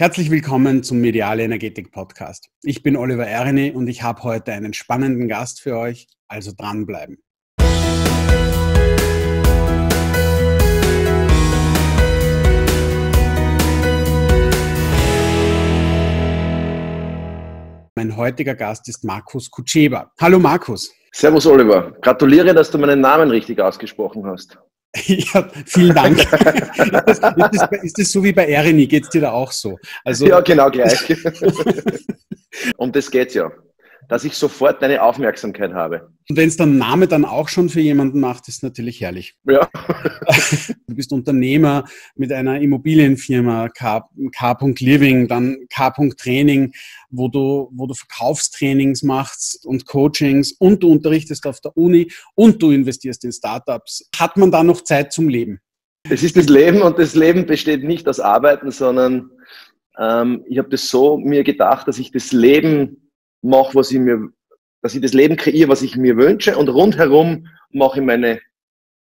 Herzlich willkommen zum Mediale Energetik Podcast. Ich bin Oliver Erni und ich habe heute einen spannenden Gast für euch, also dranbleiben. Mein heutiger Gast ist Markus Kutscheba. Hallo Markus. Servus Oliver. Gratuliere, dass du meinen Namen richtig ausgesprochen hast. Ja, vielen Dank. ist, das, ist, das, so wie bei Erini? Geht es dir da auch so? Also, ja, genau gleich. um das geht's ja dass ich sofort deine Aufmerksamkeit habe. Und wenn es der Name dann auch schon für jemanden macht, ist natürlich herrlich. Ja. Du bist Unternehmer mit einer Immobilienfirma, K. K. Living, dann K. Training, wo du, wo du Verkaufstrainings machst und Coachings und du unterrichtest auf der Uni und du investierst in Startups. Hat man da noch Zeit zum Leben? Es ist das Leben und das Leben besteht nicht aus Arbeiten, sondern ähm, ich habe das so mir gedacht, dass ich das Leben mache, was ich mir, dass ich das Leben kreiere, was ich mir wünsche und rundherum mache ich meine,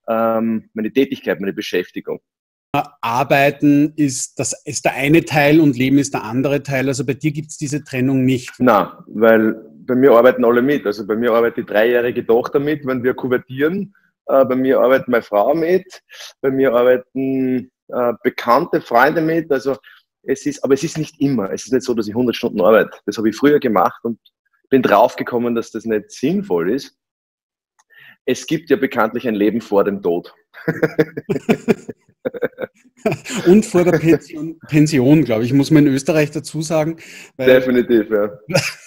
ähm, meine Tätigkeit, meine Beschäftigung. Arbeiten ist, das ist der eine Teil und Leben ist der andere Teil. Also bei dir gibt es diese Trennung nicht. Na, weil bei mir arbeiten alle mit. Also bei mir arbeitet die dreijährige Tochter mit, wenn wir kuvertieren. Äh, bei mir arbeitet meine Frau mit. Bei mir arbeiten äh, bekannte Freunde mit. Also es ist, aber es ist nicht immer. Es ist nicht so, dass ich 100 Stunden arbeite. Das habe ich früher gemacht und bin draufgekommen, dass das nicht sinnvoll ist. Es gibt ja bekanntlich ein Leben vor dem Tod. und vor der Pension, Pension, glaube ich, muss man in Österreich dazu sagen. Definitiv, ja.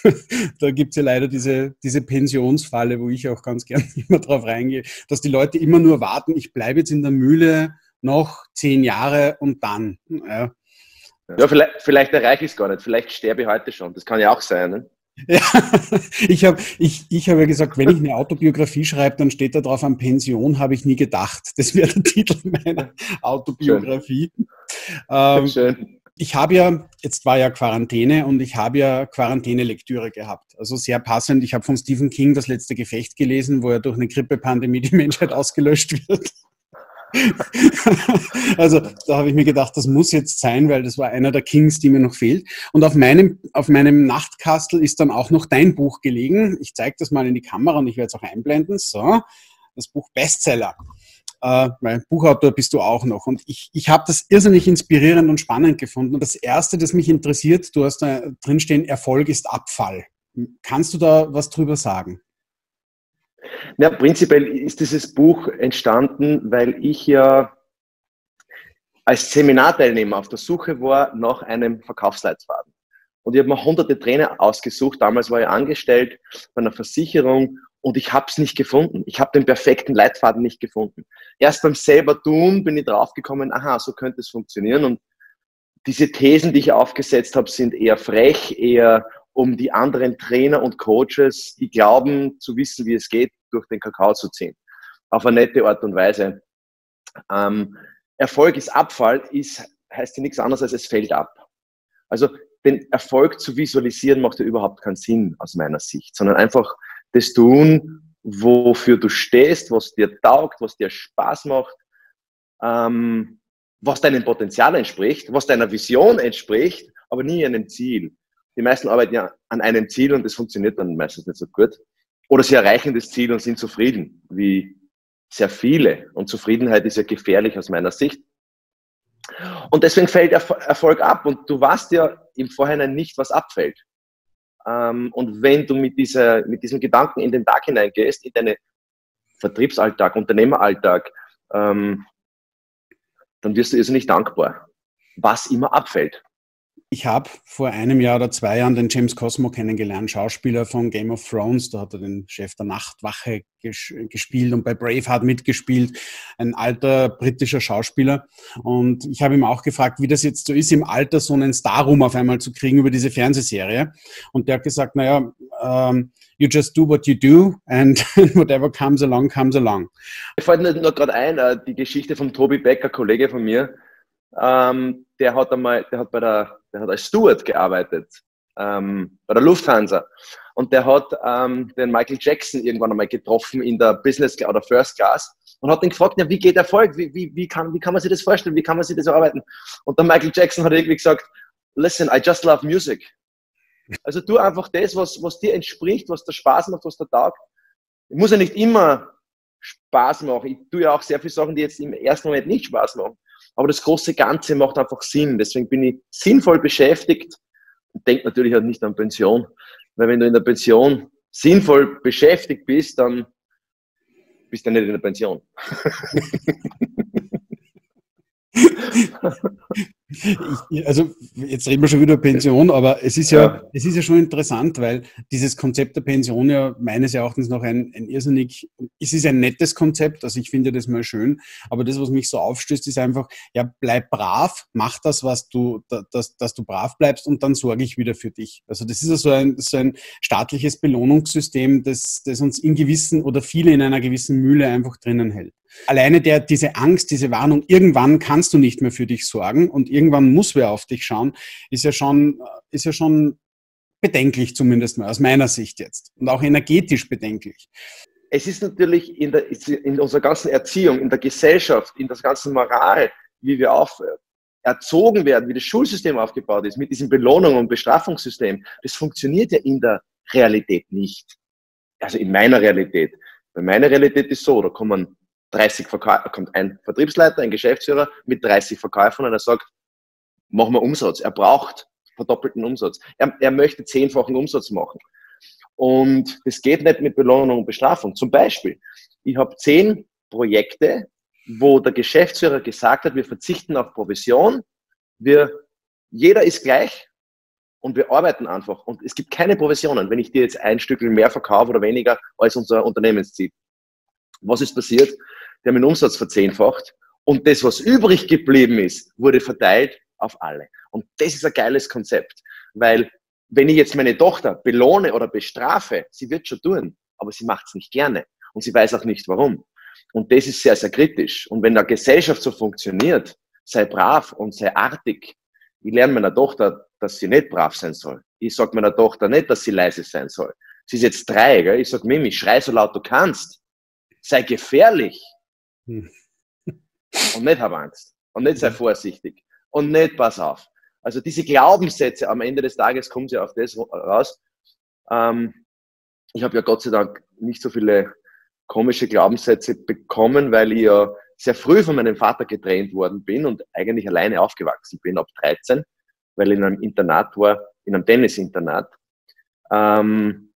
da gibt es ja leider diese, diese Pensionsfalle, wo ich auch ganz gerne immer drauf reingehe, dass die Leute immer nur warten, ich bleibe jetzt in der Mühle noch zehn Jahre und dann. Ja, ja, vielleicht, vielleicht erreiche ich es gar nicht. Vielleicht sterbe ich heute schon. Das kann ja auch sein. Ne? Ja, ich habe ich, ich hab ja gesagt, wenn ich eine Autobiografie schreibe, dann steht da drauf, an Pension habe ich nie gedacht. Das wäre der Titel meiner Autobiografie. Schön. Ähm, Schön. Ich habe ja, jetzt war ja Quarantäne und ich habe ja Quarantänelektüre gehabt. Also sehr passend. Ich habe von Stephen King das letzte Gefecht gelesen, wo er durch eine Grippepandemie die Menschheit ausgelöscht wird. also da habe ich mir gedacht, das muss jetzt sein, weil das war einer der Kings, die mir noch fehlt. Und auf meinem, auf meinem Nachtkastel ist dann auch noch dein Buch gelegen. Ich zeige das mal in die Kamera und ich werde es auch einblenden. So, das Buch Bestseller. Äh, mein Buchautor bist du auch noch. Und ich, ich habe das irrsinnig inspirierend und spannend gefunden. Und das Erste, das mich interessiert, du hast da drinstehen, Erfolg ist Abfall. Kannst du da was drüber sagen? Ja, prinzipiell ist dieses Buch entstanden, weil ich ja als Seminarteilnehmer auf der Suche war nach einem Verkaufsleitfaden. Und ich habe mir hunderte Trainer ausgesucht. Damals war ich angestellt bei einer Versicherung und ich habe es nicht gefunden. Ich habe den perfekten Leitfaden nicht gefunden. Erst beim selber tun bin ich draufgekommen, aha, so könnte es funktionieren. Und diese Thesen, die ich aufgesetzt habe, sind eher frech, eher um die anderen Trainer und Coaches, die glauben zu wissen, wie es geht, durch den Kakao zu ziehen. Auf eine nette Art und Weise. Ähm, Erfolg ist Abfall, ist, heißt ja nichts anderes als es fällt ab. Also den Erfolg zu visualisieren macht ja überhaupt keinen Sinn aus meiner Sicht, sondern einfach das tun, wofür du stehst, was dir taugt, was dir Spaß macht, ähm, was deinem Potenzial entspricht, was deiner Vision entspricht, aber nie einem Ziel. Die meisten arbeiten ja an einem Ziel und das funktioniert dann meistens nicht so gut. Oder sie erreichen das Ziel und sind zufrieden, wie sehr viele. Und Zufriedenheit ist ja gefährlich aus meiner Sicht. Und deswegen fällt Erfolg ab. Und du weißt ja im Vorhinein nicht, was abfällt. Ähm, und wenn du mit, dieser, mit diesem Gedanken in den Tag hineingehst, in deinen Vertriebsalltag, Unternehmeralltag, ähm, dann wirst du also nicht dankbar, was immer abfällt. Ich habe vor einem Jahr oder zwei Jahren den James Cosmo kennengelernt, Schauspieler von Game of Thrones. Da hat er den Chef der Nachtwache ges gespielt und bei Braveheart mitgespielt. Ein alter britischer Schauspieler. Und ich habe ihm auch gefragt, wie das jetzt so ist, im Alter so einen Starrum auf einmal zu kriegen über diese Fernsehserie. Und der hat gesagt, naja, um, ähm, you just do what you do and whatever comes along, comes along. Ich fällt mir nur gerade ein, äh, die Geschichte von Tobi Becker, Kollege von mir, ähm, der hat einmal, der hat bei der, der hat als Steward gearbeitet ähm, bei der Lufthansa und der hat ähm, den Michael Jackson irgendwann einmal getroffen in der Business oder First Class und hat ihn gefragt, ja, wie geht Erfolg? Wie, wie, wie, kann, wie kann man sich das vorstellen? Wie kann man sich das erarbeiten? Und der Michael Jackson hat irgendwie gesagt, listen, I just love music. Also tu einfach das, was, was dir entspricht, was dir Spaß macht, was dir taugt. Muss ja nicht immer Spaß machen. Ich tue ja auch sehr viele Sachen, die jetzt im ersten Moment nicht Spaß machen. Aber das große Ganze macht einfach Sinn. Deswegen bin ich sinnvoll beschäftigt und denke natürlich auch nicht an Pension. Weil wenn du in der Pension sinnvoll beschäftigt bist, dann bist du nicht in der Pension. Ich, also jetzt reden wir schon wieder Pension, aber es ist ja, ja, es ist ja schon interessant, weil dieses Konzept der Pension ja meines Erachtens noch ein, ein irrsinnig, es ist ein nettes Konzept, also ich finde das mal schön, aber das, was mich so aufstößt, ist einfach, ja, bleib brav, mach das, was du, dass, dass du brav bleibst und dann sorge ich wieder für dich. Also das ist ja so ein, so ein staatliches Belohnungssystem, das, das uns in gewissen oder viele in einer gewissen Mühle einfach drinnen hält. Alleine der, diese Angst, diese Warnung, irgendwann kannst du nicht mehr für dich sorgen und irgendwann muss wer auf dich schauen, ist ja schon, ist ja schon bedenklich zumindest mal aus meiner Sicht jetzt und auch energetisch bedenklich. Es ist natürlich in, der, in unserer ganzen Erziehung, in der Gesellschaft, in der ganzen Moral, wie wir auf, erzogen werden, wie das Schulsystem aufgebaut ist, mit diesem Belohnung- und Bestrafungssystem, das funktioniert ja in der Realität nicht. Also in meiner Realität. Bei meiner Realität ist so, da kommen 30 Verkäufer, kommt ein Vertriebsleiter, ein Geschäftsführer mit 30 Verkäufern und er sagt, machen wir Umsatz. Er braucht verdoppelten Umsatz. Er, er möchte zehnfachen Umsatz machen. Und das geht nicht mit Belohnung und Bestrafung. Zum Beispiel, ich habe zehn Projekte, wo der Geschäftsführer gesagt hat, wir verzichten auf Provision, wir, jeder ist gleich und wir arbeiten einfach. Und es gibt keine Provisionen, wenn ich dir jetzt ein Stück mehr verkaufe oder weniger als unser Unternehmensziel. Was ist passiert? Die haben den Umsatz verzehnfacht und das, was übrig geblieben ist, wurde verteilt auf alle. Und das ist ein geiles Konzept, weil wenn ich jetzt meine Tochter belohne oder bestrafe, sie wird schon tun, aber sie macht es nicht gerne und sie weiß auch nicht warum. Und das ist sehr, sehr kritisch. Und wenn eine Gesellschaft so funktioniert, sei brav und sei artig. Ich lerne meiner Tochter, dass sie nicht brav sein soll. Ich sage meiner Tochter nicht, dass sie leise sein soll. Sie ist jetzt drei, gell? ich sage Mimi, schrei so laut du kannst sei gefährlich hm. und nicht hab Angst und nicht sei vorsichtig und nicht pass auf. Also diese Glaubenssätze, am Ende des Tages kommen sie auf das raus. Ähm, ich habe ja Gott sei Dank nicht so viele komische Glaubenssätze bekommen, weil ich ja sehr früh von meinem Vater getrennt worden bin und eigentlich alleine aufgewachsen bin, ab 13, weil ich in einem Internat war, in einem Tennisinternat. Ähm,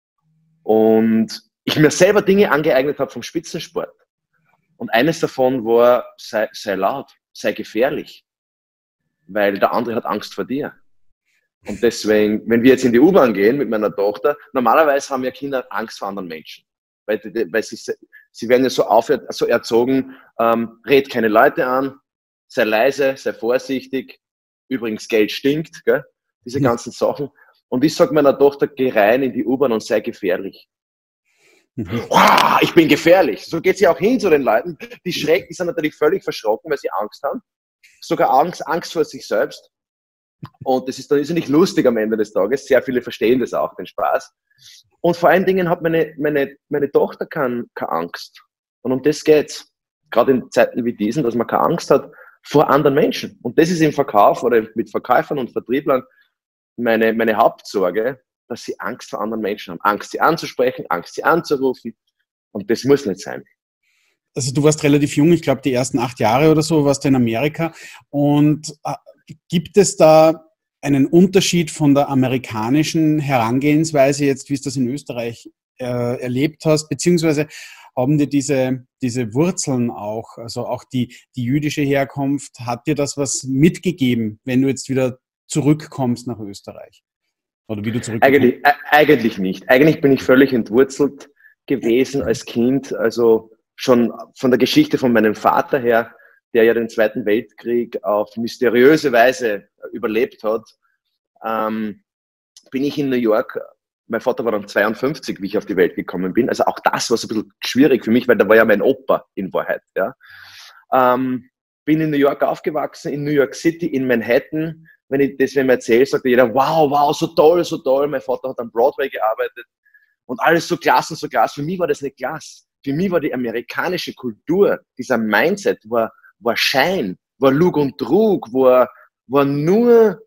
und ich mir selber Dinge angeeignet habe vom Spitzensport. Und eines davon war, sei, sei laut, sei gefährlich, weil der andere hat Angst vor dir. Und deswegen, wenn wir jetzt in die U-Bahn gehen mit meiner Tochter, normalerweise haben ja Kinder Angst vor anderen Menschen. Weil, weil sie, sie werden ja so, auf, so erzogen, ähm, red keine Leute an, sei leise, sei vorsichtig. Übrigens, Geld stinkt, gell? diese ganzen Sachen. Und ich sage meiner Tochter, geh rein in die U-Bahn und sei gefährlich. Mhm. Wow, ich bin gefährlich. So geht sie auch hin zu den Leuten. Die schrecken, die sind natürlich völlig verschrocken, weil sie Angst haben. Sogar Angst, Angst vor sich selbst. Und das ist dann ist nicht lustig am Ende des Tages. Sehr viele verstehen das auch, den Spaß. Und vor allen Dingen hat meine, meine, meine Tochter keine Angst. Und um das geht's. Gerade in Zeiten wie diesen, dass man keine Angst hat vor anderen Menschen. Und das ist im Verkauf oder mit Verkäufern und Vertrieblern meine, meine Hauptsorge, dass sie Angst vor anderen Menschen haben. Angst, sie anzusprechen, Angst, sie anzurufen. Und das muss nicht sein. Also du warst relativ jung, ich glaube die ersten acht Jahre oder so warst du in Amerika. Und äh, gibt es da einen Unterschied von der amerikanischen Herangehensweise jetzt, wie es das in Österreich äh, erlebt hast, beziehungsweise haben dir diese, diese Wurzeln auch, also auch die, die jüdische Herkunft, hat dir das was mitgegeben, wenn du jetzt wieder zurückkommst nach Österreich? Oder wie du eigentlich, äh, eigentlich nicht. Eigentlich bin ich völlig entwurzelt gewesen als Kind. Also schon von der Geschichte von meinem Vater her, der ja den Zweiten Weltkrieg auf mysteriöse Weise überlebt hat, ähm, bin ich in New York. Mein Vater war dann 52, wie ich auf die Welt gekommen bin. Also auch das war so ein bisschen schwierig für mich, weil da war ja mein Opa in Wahrheit. Ja. Ähm, bin in New York aufgewachsen, in New York City, in Manhattan, wenn ich das wem erzähle, sagt jeder, wow, wow, so toll, so toll. Mein Vater hat am Broadway gearbeitet und alles so klasse, so klasse. Für mich war das nicht klasse. Für mich war die amerikanische Kultur, dieser Mindset, war, war Schein, war Lug und Trug, war, war nur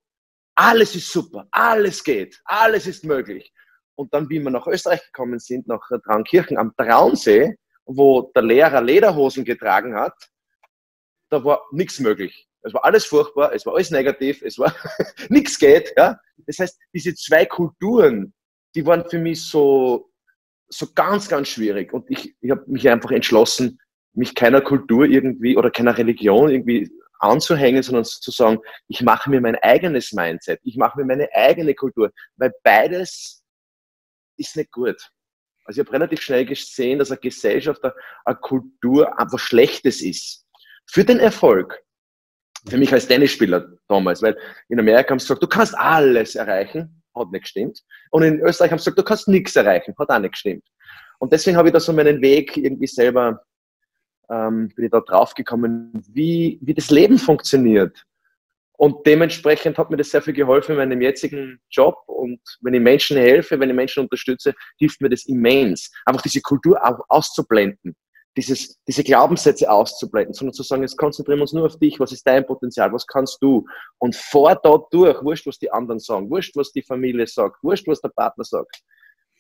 alles ist super, alles geht, alles ist möglich. Und dann, wie wir nach Österreich gekommen sind, nach Traunkirchen am Traunsee, wo der Lehrer Lederhosen getragen hat, da war nichts möglich. Es war alles furchtbar, es war alles negativ, es war nichts geht. Ja? Das heißt, diese zwei Kulturen, die waren für mich so, so ganz, ganz schwierig. Und ich, ich habe mich einfach entschlossen, mich keiner Kultur irgendwie oder keiner Religion irgendwie anzuhängen, sondern zu sagen, ich mache mir mein eigenes Mindset, ich mache mir meine eigene Kultur, weil beides ist nicht gut. Also ich habe relativ schnell gesehen, dass eine Gesellschaft, eine Kultur einfach Schlechtes ist. Für den Erfolg. Für mich als Tennisspieler damals, weil in Amerika haben sie gesagt, du kannst alles erreichen, hat nicht gestimmt. Und in Österreich haben sie gesagt, du kannst nichts erreichen, hat auch nicht gestimmt. Und deswegen habe ich da so meinen Weg irgendwie selber ähm, bin ich da draufgekommen, wie, wie das Leben funktioniert. Und dementsprechend hat mir das sehr viel geholfen in meinem jetzigen Job. Und wenn ich Menschen helfe, wenn ich Menschen unterstütze, hilft mir das immens. Einfach diese Kultur auszublenden, dieses, diese Glaubenssätze auszublenden, sondern zu sagen, jetzt konzentrieren wir uns nur auf dich, was ist dein Potenzial, was kannst du? Und vor dort durch, wurscht, was die anderen sagen, wurscht, was die Familie sagt, wurscht, was der Partner sagt.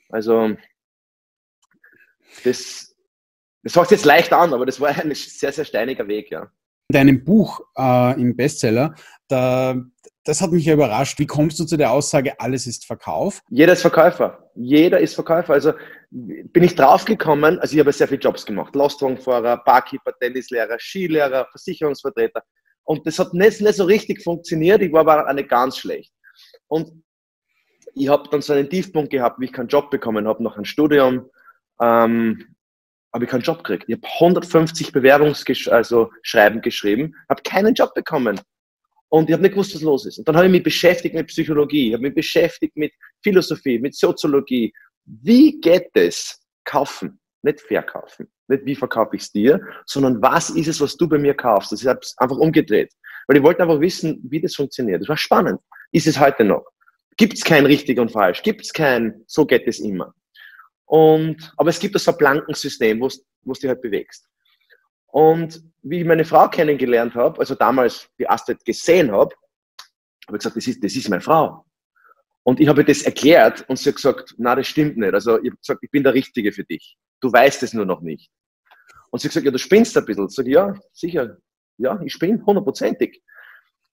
Also, das, das hört jetzt leicht an, aber das war ein sehr, sehr steiniger Weg, ja. In deinem Buch äh, im Bestseller, da, das hat mich ja überrascht. Wie kommst du zu der Aussage, alles ist Verkauf? Jeder ist Verkäufer. Jeder ist Verkäufer. Also bin ich draufgekommen, also ich habe sehr viele Jobs gemacht. Lastwagenfahrer, Barkeeper, Tennislehrer, Skilehrer, Versicherungsvertreter. Und das hat nicht, nicht so richtig funktioniert. Ich war aber nicht ganz schlecht. Und ich habe dann so einen Tiefpunkt gehabt, wie ich keinen Job bekommen habe nach einem Studium. Ähm, habe ich keinen Job gekriegt. Ich habe 150 Bewerbungsschreiben also geschrieben, habe keinen Job bekommen. Und ich habe nicht gewusst, was los ist. Und dann habe ich mich beschäftigt mit Psychologie, habe mich beschäftigt mit Philosophie, mit Soziologie. Wie geht es? Kaufen, nicht verkaufen. Nicht wie verkaufe ich es dir, sondern was ist es, was du bei mir kaufst. Das ist einfach umgedreht. Weil ich wollte einfach wissen, wie das funktioniert. Das war spannend. Ist es heute noch? Gibt es kein richtig und falsch? Gibt es kein, so geht es immer? Und, aber es gibt das Blankensystem, wo du dich halt bewegst. Und wie ich meine Frau kennengelernt habe, also damals die Astrid gesehen habe, habe ich gesagt, das ist, das ist meine Frau. Und ich habe das erklärt und sie hat gesagt, na, das stimmt nicht. Also ich habe gesagt, ich bin der Richtige für dich. Du weißt es nur noch nicht. Und sie hat gesagt, ja, du spinnst ein bisschen. Ich sage, ja, sicher. Ja, ich spinne hundertprozentig.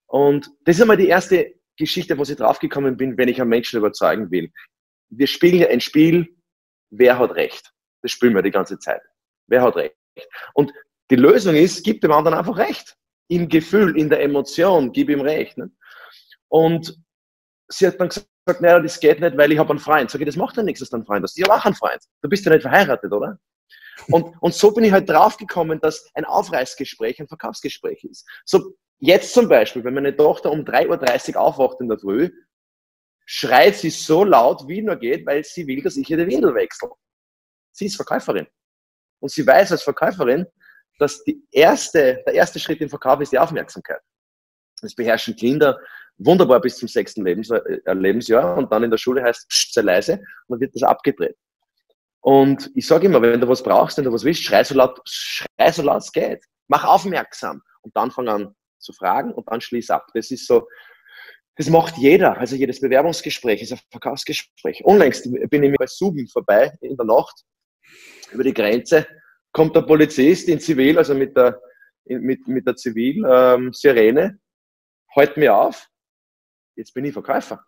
Und das ist einmal die erste Geschichte, wo ich draufgekommen bin, wenn ich einen Menschen überzeugen will. Wir spielen ja ein Spiel, wer hat recht? Das spielen wir die ganze Zeit. Wer hat recht? Und die Lösung ist, gib dem anderen einfach recht. Im Gefühl, in der Emotion, gib ihm recht. Ne? Und sie hat dann gesagt, naja, das geht nicht, weil ich habe einen Freund. Sag ich, das macht ja nichts, dass du einen Freund hast. Ich habe auch einen Freund. Du bist ja nicht verheiratet, oder? Und, und so bin ich halt draufgekommen, dass ein Aufreißgespräch ein Verkaufsgespräch ist. So, jetzt zum Beispiel, wenn meine Tochter um 3.30 Uhr aufwacht in der Früh, schreit sie so laut, wie nur geht, weil sie will, dass ich ihr die Windel wechsle. Sie ist Verkäuferin. Und sie weiß als Verkäuferin, dass die erste, der erste Schritt im Verkauf ist die Aufmerksamkeit. Das beherrschen Kinder wunderbar bis zum sechsten äh, Lebensjahr und dann in der Schule heißt es sei leise und dann wird das abgedreht. Und ich sage immer, wenn du was brauchst, wenn du was willst, schrei so laut, schrei so laut es geht. Mach aufmerksam und dann fang an zu fragen und dann schließ ab. Das ist so das macht jeder. Also jedes Bewerbungsgespräch ist ein Verkaufsgespräch. Unlängst bin ich bei Suben vorbei in der Nacht über die Grenze. Kommt der Polizist in Zivil, also mit der, mit, mit der Zivil-Sirene, ähm, hält mir auf. Jetzt bin ich Verkäufer.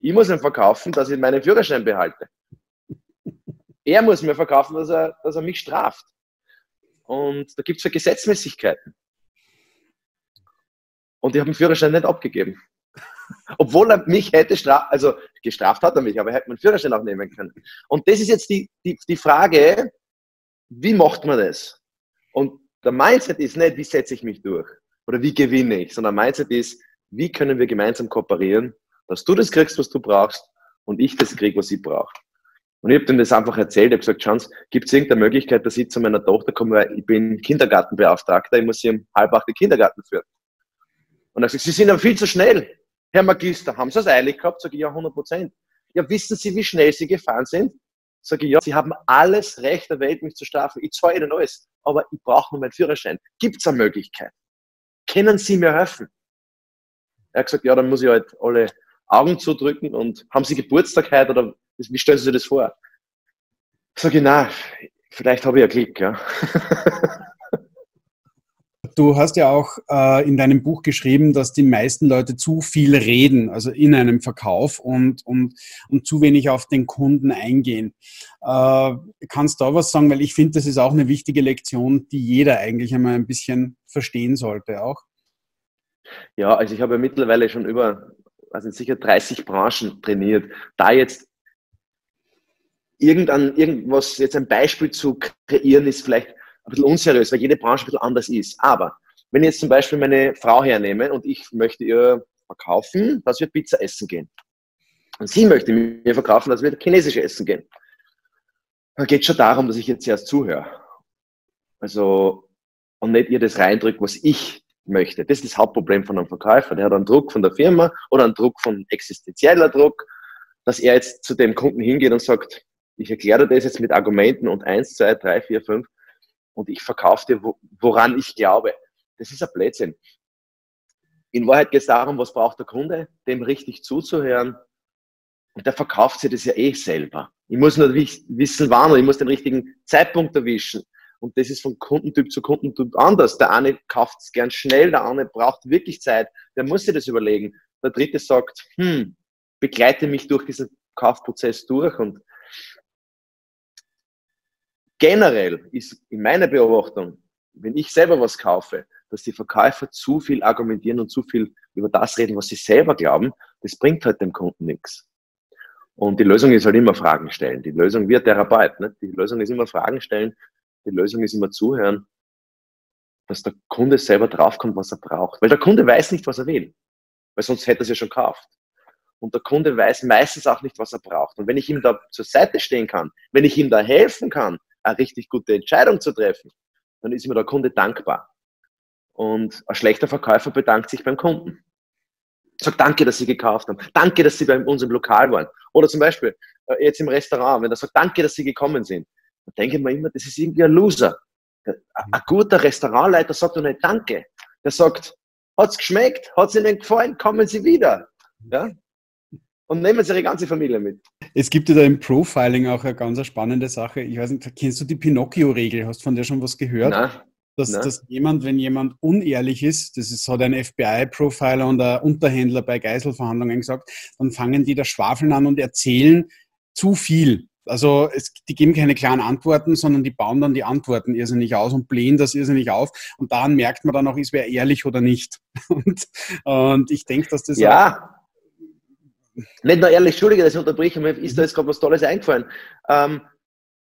Ich muss ihm verkaufen, dass ich meinen Führerschein behalte. Er muss mir verkaufen, dass er, dass er mich straft. Und da gibt es ja Gesetzmäßigkeiten. Und ich habe den Führerschein nicht abgegeben. Obwohl er mich hätte straf, also gestraft hat er mich, aber er hätte meinen Führerschein auch nehmen können. Und das ist jetzt die, die, die Frage, wie macht man das? Und der Mindset ist nicht, wie setze ich mich durch oder wie gewinne ich, sondern der Mindset ist, wie können wir gemeinsam kooperieren, dass du das kriegst, was du brauchst und ich das kriege, was ich brauche. Und ich habe ihm das einfach erzählt. Ich habe gesagt, Chance, gibt es irgendeine Möglichkeit, dass ich zu meiner Tochter komme, weil ich bin Kindergartenbeauftragter, ich muss sie im halb acht Kindergarten führen. Und er sagt, Sie sind aber viel zu schnell. Herr Magister, haben Sie es eilig gehabt? Sage ich, ja, 100 Prozent. Ja, wissen Sie, wie schnell Sie gefahren sind? Sage ich, ja, Sie haben alles Recht der Welt, mich zu strafen. Ich zahle Ihnen alles, aber ich brauche nur meinen Führerschein. Gibt es eine Möglichkeit? Können Sie mir helfen? Er hat gesagt, ja, dann muss ich halt alle Augen zudrücken und haben Sie Geburtstag heute oder wie stellen Sie sich das vor? Sag ich, na, vielleicht habe ich ja Glück, ja. Du hast ja auch äh, in deinem Buch geschrieben, dass die meisten Leute zu viel reden, also in einem Verkauf und, und, und zu wenig auf den Kunden eingehen. Äh, kannst du da was sagen? Weil ich finde, das ist auch eine wichtige Lektion, die jeder eigentlich einmal ein bisschen verstehen sollte auch. Ja, also ich habe ja mittlerweile schon über, also sicher 30 Branchen trainiert. Da jetzt irgendwas, jetzt ein Beispiel zu kreieren, ist vielleicht ein bisschen unseriös, weil jede Branche ein bisschen anders ist. Aber wenn ich jetzt zum Beispiel meine Frau hernehme und ich möchte ihr verkaufen, dass wir Pizza essen gehen. Und sie möchte mir verkaufen, dass wir chinesisch essen gehen. Dann geht es schon darum, dass ich jetzt erst zuhöre. Also, und nicht ihr das reindrücke, was ich möchte. Das ist das Hauptproblem von einem Verkäufer. Der hat einen Druck von der Firma oder einen Druck von existenzieller Druck, dass er jetzt zu dem Kunden hingeht und sagt, ich erkläre dir das jetzt mit Argumenten und eins, zwei, drei, vier, fünf und ich verkaufe dir, woran ich glaube. Das ist ein Blödsinn. In Wahrheit geht es darum, was braucht der Kunde, dem richtig zuzuhören. Und der verkauft sich das ja eh selber. Ich muss nur wissen, wann und ich muss den richtigen Zeitpunkt erwischen. Und das ist von Kundentyp zu Kundentyp anders. Der eine kauft es gern schnell, der andere braucht wirklich Zeit. Der muss sich das überlegen. Der dritte sagt, hm, begleite mich durch diesen Kaufprozess durch und generell ist in meiner Beobachtung, wenn ich selber was kaufe, dass die Verkäufer zu viel argumentieren und zu viel über das reden, was sie selber glauben, das bringt halt dem Kunden nichts. Und die Lösung ist halt immer Fragen stellen. Die Lösung wird Therapeut. Ne? Die Lösung ist immer Fragen stellen. Die Lösung ist immer zuhören, dass der Kunde selber draufkommt, was er braucht. Weil der Kunde weiß nicht, was er will. Weil sonst hätte er es ja schon gekauft. Und der Kunde weiß meistens auch nicht, was er braucht. Und wenn ich ihm da zur Seite stehen kann, wenn ich ihm da helfen kann, eine richtig gute Entscheidung zu treffen, dann ist mir der Kunde dankbar. Und ein schlechter Verkäufer bedankt sich beim Kunden. Sagt danke, dass Sie gekauft haben. Danke, dass Sie bei uns im Lokal waren. Oder zum Beispiel äh, jetzt im Restaurant, wenn er sagt danke, dass Sie gekommen sind. Dann denke ich mir immer, das ist irgendwie ein Loser. Ein guter Restaurantleiter sagt doch nicht danke. Der sagt, hat's geschmeckt? Hat's Ihnen gefallen? Kommen Sie wieder. Ja? Und nehmen Sie Ihre ganze Familie mit. Es gibt ja da im Profiling auch eine ganz spannende Sache. Ich weiß nicht, kennst du die Pinocchio-Regel? Hast du von der schon was gehört? Nein. Dass, dass jemand, wenn jemand unehrlich ist, das ist, hat ein FBI-Profiler und ein Unterhändler bei Geiselverhandlungen gesagt, dann fangen die das Schwafeln an und erzählen zu viel. Also es, die geben keine klaren Antworten, sondern die bauen dann die Antworten irrsinnig aus und blähen das irrsinnig auf. Und daran merkt man dann auch, ist wer ehrlich oder nicht. Und, und ich denke, dass das ja nicht nur ehrlich, Entschuldige, dass ich unterbreche, mir ist da jetzt gerade was Tolles eingefallen. Ähm,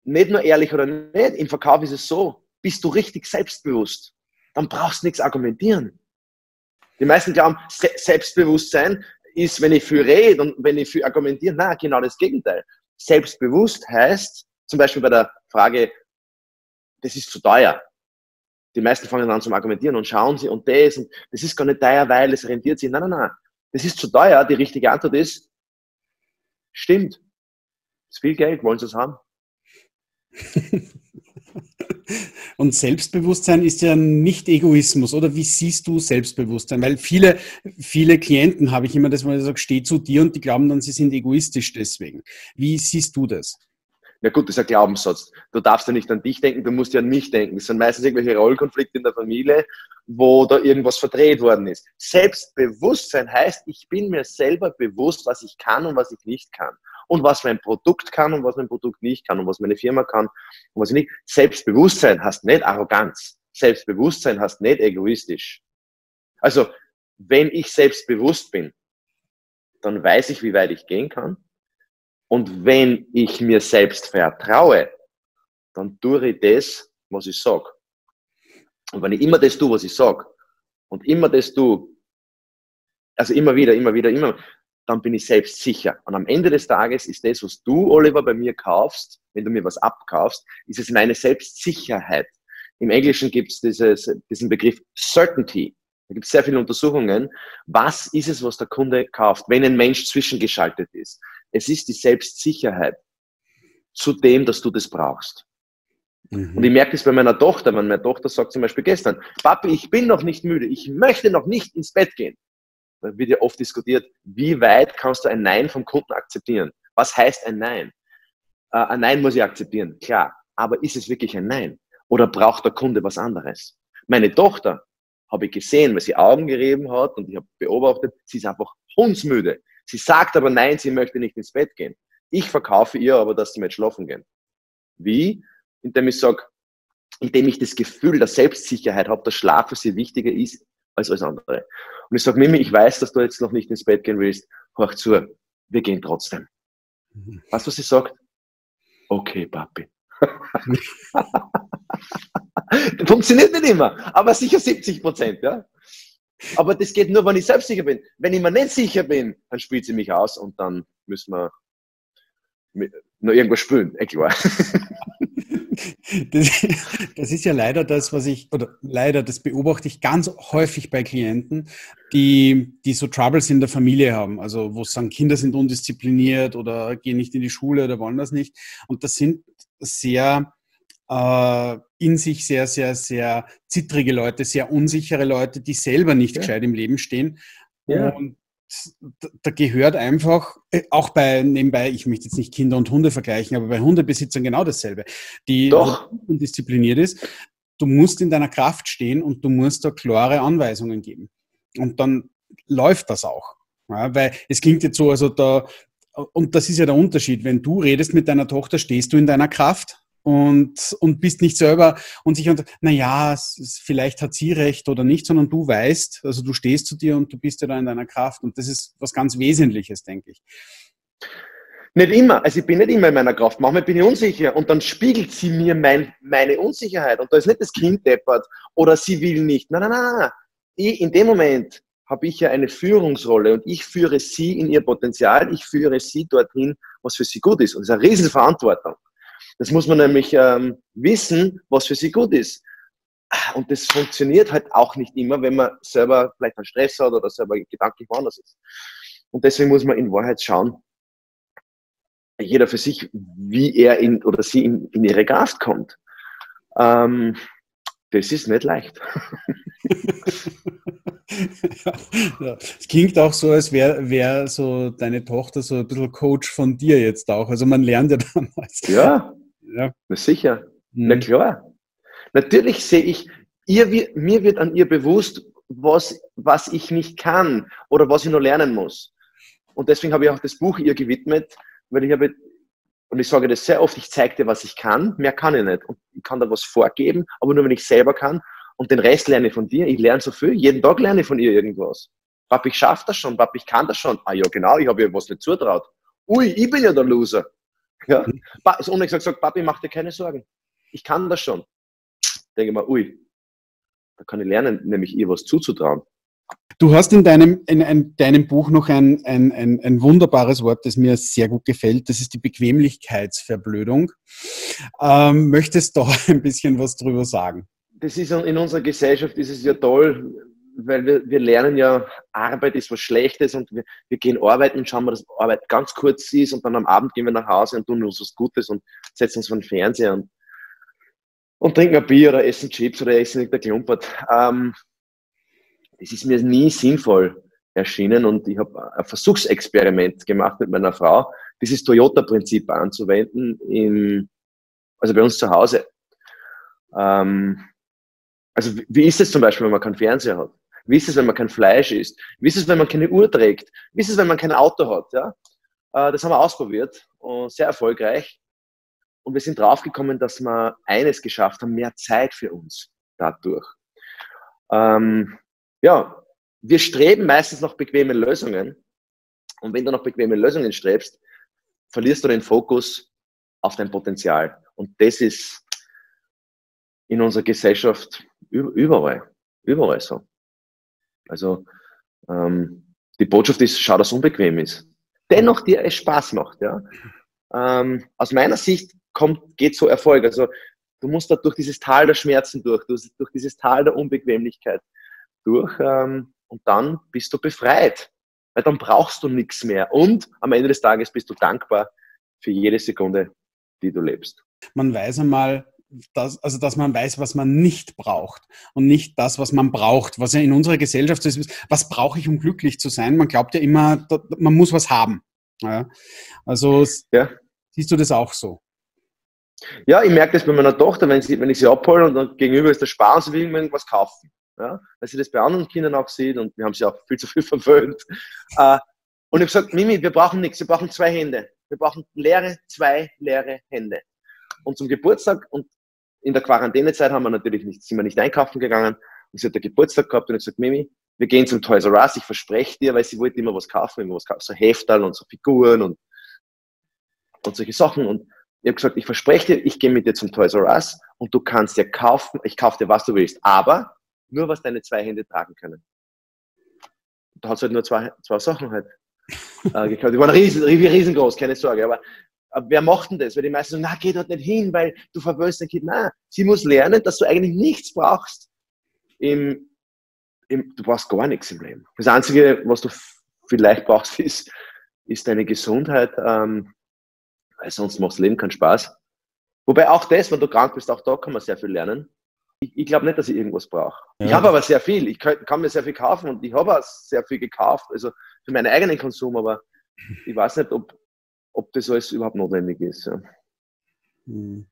nicht nur ehrlich oder nicht, im Verkauf ist es so, bist du richtig selbstbewusst, dann brauchst du nichts argumentieren. Die meisten glauben, Se Selbstbewusstsein ist, wenn ich viel rede und wenn ich viel argumentiere. Na, genau das Gegenteil. Selbstbewusst heißt, zum Beispiel bei der Frage, das ist zu teuer. Die meisten fangen an zum Argumentieren und schauen sie und das und das ist gar nicht teuer, weil es rentiert sich. Nein, nein, nein das ist zu teuer. Die richtige Antwort ist, stimmt. Ist viel Geld, wollen Sie es haben? Und Selbstbewusstsein ist ja nicht Egoismus, oder wie siehst du Selbstbewusstsein? Weil viele, viele Klienten habe ich immer das, wo ich sage, steh zu dir und die glauben dann, sie sind egoistisch deswegen. Wie siehst du das? Ja gut, das ist ein Glaubenssatz. Du darfst ja nicht an dich denken, du musst ja an mich denken. Es sind meistens irgendwelche Rollkonflikte in der Familie, wo da irgendwas verdreht worden ist. Selbstbewusstsein heißt, ich bin mir selber bewusst, was ich kann und was ich nicht kann. Und was mein Produkt kann und was mein Produkt nicht kann und was meine Firma kann und was ich nicht. Selbstbewusstsein heißt nicht Arroganz. Selbstbewusstsein heißt nicht egoistisch. Also, wenn ich selbstbewusst bin, dann weiß ich, wie weit ich gehen kann und wenn ich mir selbst vertraue, dann tue ich das, was ich sage. Und wenn ich immer das tue, was ich sage, und immer das tue, also immer wieder, immer wieder, immer, dann bin ich selbst sicher. Und am Ende des Tages ist das, was du, Oliver, bei mir kaufst, wenn du mir was abkaufst, ist es meine Selbstsicherheit. Im Englischen gibt es diesen Begriff Certainty. Da gibt es sehr viele Untersuchungen. Was ist es, was der Kunde kauft, wenn ein Mensch zwischengeschaltet ist? Es ist die Selbstsicherheit zu dem, dass du das brauchst. Mhm. Und ich merke das bei meiner Tochter, wenn meine Tochter sagt zum Beispiel gestern, Papi, ich bin noch nicht müde, ich möchte noch nicht ins Bett gehen. Da wird ja oft diskutiert, wie weit kannst du ein Nein vom Kunden akzeptieren? Was heißt ein Nein? Äh, ein Nein muss ich akzeptieren, klar. Aber ist es wirklich ein Nein? Oder braucht der Kunde was anderes? Meine Tochter habe ich gesehen, weil sie Augen gerieben hat und ich habe beobachtet, sie ist einfach hundsmüde. Sie sagt aber nein, sie möchte nicht ins Bett gehen. Ich verkaufe ihr aber, dass sie mit schlafen gehen. Wie? Indem ich sage, indem ich das Gefühl der Selbstsicherheit habe, dass Schlaf für sie wichtiger ist als alles andere. Und ich sage, Mimi, ich weiß, dass du jetzt noch nicht ins Bett gehen willst. Hör zu, wir gehen trotzdem. Mhm. Weißt du, was sie sagt? Okay, Papi. Funktioniert nicht immer, aber sicher 70 Prozent, ja. Aber das geht nur, wenn ich selbstsicher bin. Wenn ich mir nicht sicher bin, dann spielt sie mich aus und dann müssen wir noch irgendwas spülen, eh. Das, das, ist ja leider das, was ich, oder leider, das beobachte ich ganz häufig bei Klienten, die, die so Troubles in der Familie haben. Also, wo sagen, Kinder sind undiszipliniert oder gehen nicht in die Schule oder wollen das nicht. Und das sind sehr äh, in sich sehr, sehr, sehr zittrige Leute, sehr unsichere Leute, die selber nicht ja. gescheit im Leben stehen. Ja. Und da gehört einfach, äh, auch bei nebenbei, ich möchte jetzt nicht Kinder und Hunde vergleichen, aber bei Hundebesitzern genau dasselbe, die undiszipliniert ist. Du musst in deiner Kraft stehen und du musst da klare Anweisungen geben. Und dann läuft das auch. Ja, weil es klingt jetzt so, also da, und das ist ja der Unterschied. Wenn du redest mit deiner Tochter, stehst du in deiner Kraft und, und bist nicht selber und sich und naja, vielleicht hat sie recht oder nicht, sondern du weißt, also du stehst zu dir und du bist ja da in deiner Kraft und das ist was ganz Wesentliches, denke ich. Nicht immer, also ich bin nicht immer in meiner Kraft. Manchmal bin ich unsicher und dann spiegelt sie mir mein, meine Unsicherheit und da ist nicht das Kind deppert oder sie will nicht. Nein, nein, nein, nein. Ich, in dem Moment habe ich ja eine Führungsrolle und ich führe sie in ihr Potenzial, ich führe sie dorthin, was für sie gut ist. Und das ist eine Riesenverantwortung. Das muss man nämlich ähm, wissen, was für sie gut ist. Und das funktioniert halt auch nicht immer, wenn man selber vielleicht einen Stress hat oder selber gedanklich woanders ist. Und deswegen muss man in Wahrheit schauen, jeder für sich, wie er in, oder sie in, in ihre Kraft kommt. Ähm, das ist nicht leicht. ja, Es klingt auch so, als wäre wär so deine Tochter so ein bisschen Coach von dir jetzt auch. Also man lernt ja dann. Ja, ja. Na sicher. Mhm. Na klar. Natürlich sehe ich, ihr, mir wird an ihr bewusst, was, was ich nicht kann oder was ich noch lernen muss. Und deswegen habe ich auch das Buch ihr gewidmet, weil ich habe, und ich sage das sehr oft, ich zeige dir, was ich kann, mehr kann ich nicht. Und ich kann da was vorgeben, aber nur wenn ich selber kann. Und den Rest lerne ich von dir. Ich lerne so viel. Jeden Tag lerne ich von ihr irgendwas. Papi, ich schaffe das schon. Papi, ich kann das schon. Ah ja, genau, ich habe ihr was nicht zutraut. Ui, ich bin ja der Loser. Ja. So ohne gesagt, sagt, Papi, mach dir keine Sorgen. Ich kann das schon. Denke mal, ui, da kann ich lernen, nämlich ihr was zuzutrauen. Du hast in deinem, in, in deinem Buch noch ein, ein, ein, ein, wunderbares Wort, das mir sehr gut gefällt. Das ist die Bequemlichkeitsverblödung. Ähm, möchtest du da ein bisschen was drüber sagen? Das ist in unserer Gesellschaft ist es ja toll, weil wir, wir lernen ja, Arbeit ist was Schlechtes und wir, wir gehen arbeiten und schauen mal, dass Arbeit ganz kurz ist und dann am Abend gehen wir nach Hause und tun uns was Gutes und setzen uns vor den Fernseher und, und trinken ein Bier oder essen Chips oder essen nicht der Klumpert. Ähm, das ist mir nie sinnvoll erschienen und ich habe ein Versuchsexperiment gemacht mit meiner Frau, dieses Toyota-Prinzip anzuwenden, in, also bei uns zu Hause. Ähm, also wie ist es zum Beispiel, wenn man keinen Fernseher hat? Wie ist es, wenn man kein Fleisch isst? Wie ist es, wenn man keine Uhr trägt? Wie ist es, wenn man kein Auto hat? Ja? Äh, das haben wir ausprobiert und sehr erfolgreich. Und wir sind draufgekommen, dass wir eines geschafft haben, mehr Zeit für uns dadurch. Ähm, ja, wir streben meistens nach bequemen Lösungen. Und wenn du nach bequemen Lösungen strebst, verlierst du den Fokus auf dein Potenzial. Und das ist in unserer Gesellschaft überall, überall so. Also ähm, die Botschaft ist, schau, dass es unbequem ist. Dennoch dir es Spaß macht. Ja? Ähm, aus meiner Sicht kommt, geht so Erfolg. Also du musst da durch dieses Tal der Schmerzen durch, durch, dieses Tal der Unbequemlichkeit durch ähm, und dann bist du befreit. Weil dann brauchst du nichts mehr. Und am Ende des Tages bist du dankbar für jede Sekunde, die du lebst. Man weiß einmal, das, also dass man weiß, was man nicht braucht und nicht das, was man braucht. Was ja in unserer Gesellschaft so ist, was brauche ich, um glücklich zu sein? Man glaubt ja immer, man muss was haben. Ja? Also ja. siehst du das auch so? Ja, ich merke das bei meiner Tochter, wenn, sie, wenn ich sie abhole und dann gegenüber ist der Spaß, sie will irgendwas kaufen. Ja? Weil sie das bei anderen Kindern auch sieht und wir haben sie auch viel zu viel verwöhnt. Äh, und ich habe gesagt, Mimi, wir brauchen nichts, wir brauchen zwei Hände. Wir brauchen leere, zwei leere Hände. Und zum Geburtstag und in der Quarantänezeit haben wir natürlich nicht, sind wir nicht einkaufen gegangen. Und sie hat Geburtstag gehabt und ich gesagt, Mimi, wir gehen zum Toys R Us, ich verspreche dir, weil sie wollte immer was kaufen, immer was kaufen, so Heftal und so Figuren und, und solche Sachen. Und ich habe gesagt, ich verspreche dir, ich gehe mit dir zum Toys R Us und du kannst dir kaufen, ich kaufe dir, was du willst, aber nur, was deine zwei Hände tragen können. Da hat es halt nur zwei, zwei Sachen halt äh, gekauft. Die waren riesen, riesengroß, keine Sorge. Aber wer macht denn das? Weil die meisten sagen, na, geh dort nicht hin, weil du verwöhnst dein Kind. Nein, sie muss lernen, dass du eigentlich nichts brauchst. Im, im, du brauchst gar nichts im Leben. Das Einzige, was du vielleicht brauchst, ist, ist deine Gesundheit, ähm, weil sonst macht das Leben keinen Spaß. Wobei auch das, wenn du krank bist, auch da kann man sehr viel lernen. Ich, ich glaube nicht, dass ich irgendwas brauche. Ja. Ich habe aber sehr viel. Ich kann, kann, mir sehr viel kaufen und ich habe auch sehr viel gekauft, also für meinen eigenen Konsum, aber ich weiß nicht, ob, ob das alles überhaupt notwendig ist. Ja. Hm.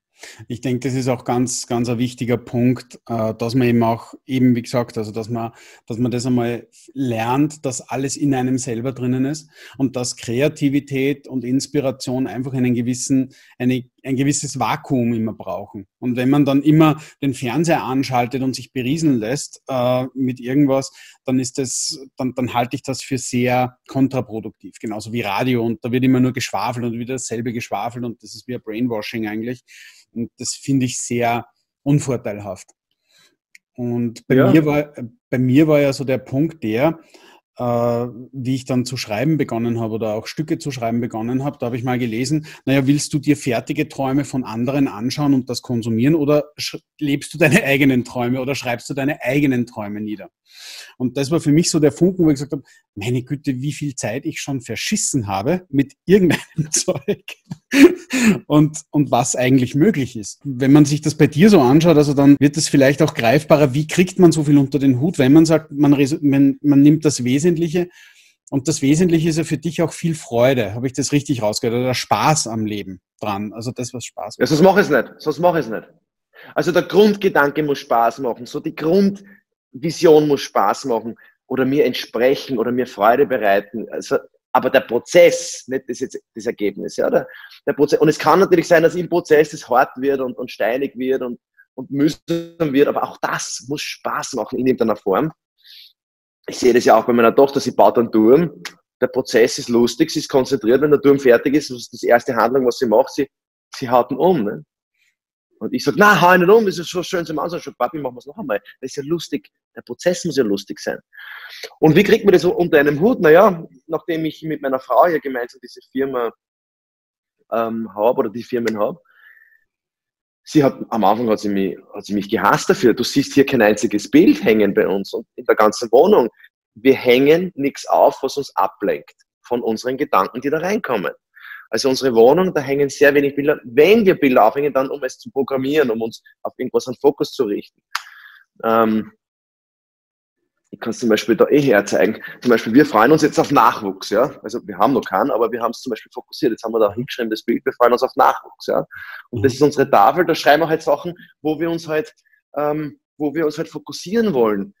Ich denke, das ist auch ganz, ganz ein wichtiger Punkt, äh, dass man eben auch, eben wie gesagt, also dass man, dass man das einmal lernt, dass alles in einem selber drinnen ist und dass Kreativität und Inspiration einfach einen gewissen, eine, ein gewisses Vakuum immer brauchen. Und wenn man dann immer den Fernseher anschaltet und sich berieseln lässt äh, mit irgendwas, dann ist das, dann, dann halte ich das für sehr kontraproduktiv. Genauso wie Radio und da wird immer nur geschwafelt und wieder dasselbe geschwafelt und das ist wie ein Brainwashing eigentlich. Und das finde ich sehr unvorteilhaft. Und bei, ja. mir war, bei mir war ja so der Punkt der, wie ich dann zu schreiben begonnen habe oder auch Stücke zu schreiben begonnen habe, da habe ich mal gelesen, naja, willst du dir fertige Träume von anderen anschauen und das konsumieren oder lebst du deine eigenen Träume oder schreibst du deine eigenen Träume nieder? Und das war für mich so der Funken, wo ich gesagt habe, meine Güte, wie viel Zeit ich schon verschissen habe mit irgendeinem Zeug und, und was eigentlich möglich ist. Wenn man sich das bei dir so anschaut, also dann wird es vielleicht auch greifbarer, wie kriegt man so viel unter den Hut, wenn man sagt, man, man, man nimmt das Wesentliche und das Wesentliche ist ja für dich auch viel Freude. Habe ich das richtig rausgehört? Oder Spaß am Leben dran. Also das, was Spaß macht. Ja, sonst mache ich es nicht. Sonst mache ich es nicht. Also der Grundgedanke muss Spaß machen. So die Grund, Vision muss Spaß machen oder mir entsprechen oder mir Freude bereiten. Also, aber der Prozess, nicht das, jetzt, das Ergebnis. Ja, der, der Prozess. Und es kann natürlich sein, dass im Prozess es hart wird und, und steinig wird und, und mühsam wird, aber auch das muss Spaß machen in irgendeiner Form. Ich sehe das ja auch bei meiner Tochter, sie baut einen Turm. Der Prozess ist lustig, sie ist konzentriert, wenn der Turm fertig ist, das ist das erste Handlung, was sie macht, sie, sie haut ihn um. Ne? Und ich sage, na, hau ihn um, das ist so schön zum Anschauen. Papi, machen wir es noch einmal. Das ist ja lustig. Der Prozess muss ja lustig sein. Und wie kriegt man das unter einem Hut? Naja, nachdem ich mit meiner Frau ja gemeinsam diese Firma ähm, habe oder die Firmen habe, sie hat, am Anfang hat sie, mich, hat sie mich gehasst dafür. Du siehst hier kein einziges Bild hängen bei uns und in der ganzen Wohnung. Wir hängen nichts auf, was uns ablenkt von unseren Gedanken, die da reinkommen. Also unsere Wohnung, da hängen sehr wenig Bilder. Wenn wir Bilder aufhängen, dann um es zu programmieren, um uns auf irgendwas einen Fokus zu richten. Ähm, ich kann es zum Beispiel da eh herzeigen. Zum Beispiel, wir freuen uns jetzt auf Nachwuchs, ja. Also wir haben noch keinen, aber wir haben es zum Beispiel fokussiert. Jetzt haben wir da hingeschrieben, das Bild, wir freuen uns auf Nachwuchs, ja. Und das mhm. ist unsere Tafel, da schreiben wir halt Sachen, wo wir uns halt, ähm, wo wir uns halt fokussieren wollen.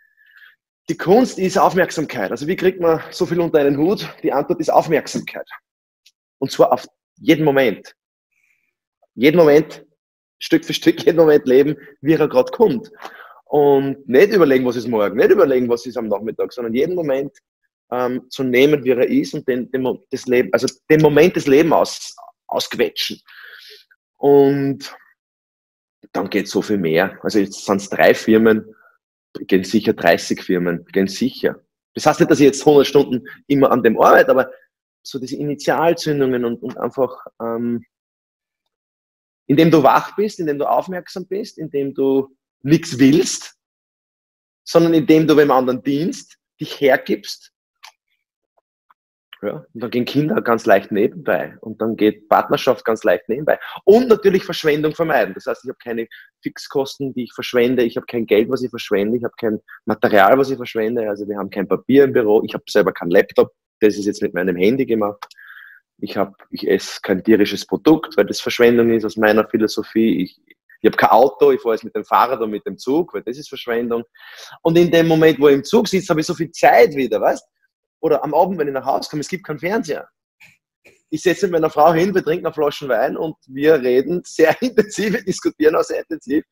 Die Kunst ist Aufmerksamkeit. Also wie kriegt man so viel unter einen Hut? Die Antwort ist Aufmerksamkeit. Und zwar auf jeden Moment. Jeden Moment, Stück für Stück, jeden Moment leben, wie er gerade kommt. Und nicht überlegen, was ist morgen, nicht überlegen, was ist am Nachmittag, sondern jeden Moment ähm, zu nehmen, wie er ist und den, den, das Leben, also den Moment des Lebens aus, ausquetschen. Und dann geht so viel mehr. Also jetzt sind es drei Firmen, gehen sicher 30 Firmen, gehen sicher. Das heißt nicht, dass ich jetzt 100 Stunden immer an dem arbeite, aber so diese Initialzündungen und, und einfach, ähm, indem du wach bist, indem du aufmerksam bist, indem du nichts willst, sondern indem du beim anderen dienst, dich hergibst. Ja, und dann gehen Kinder ganz leicht nebenbei und dann geht Partnerschaft ganz leicht nebenbei. Und natürlich Verschwendung vermeiden. Das heißt, ich habe keine Fixkosten, die ich verschwende, ich habe kein Geld, was ich verschwende, ich habe kein Material, was ich verschwende. Also wir haben kein Papier im Büro, ich habe selber keinen Laptop, das ist jetzt mit meinem Handy gemacht. Ich, hab, ich esse kein tierisches Produkt, weil das Verschwendung ist aus meiner Philosophie. Ich, ich habe kein Auto, ich fahre jetzt mit dem Fahrrad oder mit dem Zug, weil das ist Verschwendung. Und in dem Moment, wo ich im Zug sitze, habe ich so viel Zeit wieder, weißt Oder am Abend, wenn ich nach Hause komme, es gibt keinen Fernseher. Ich setze mit meiner Frau hin, wir trinken eine Flasche Wein und wir reden sehr intensiv, wir diskutieren auch sehr intensiv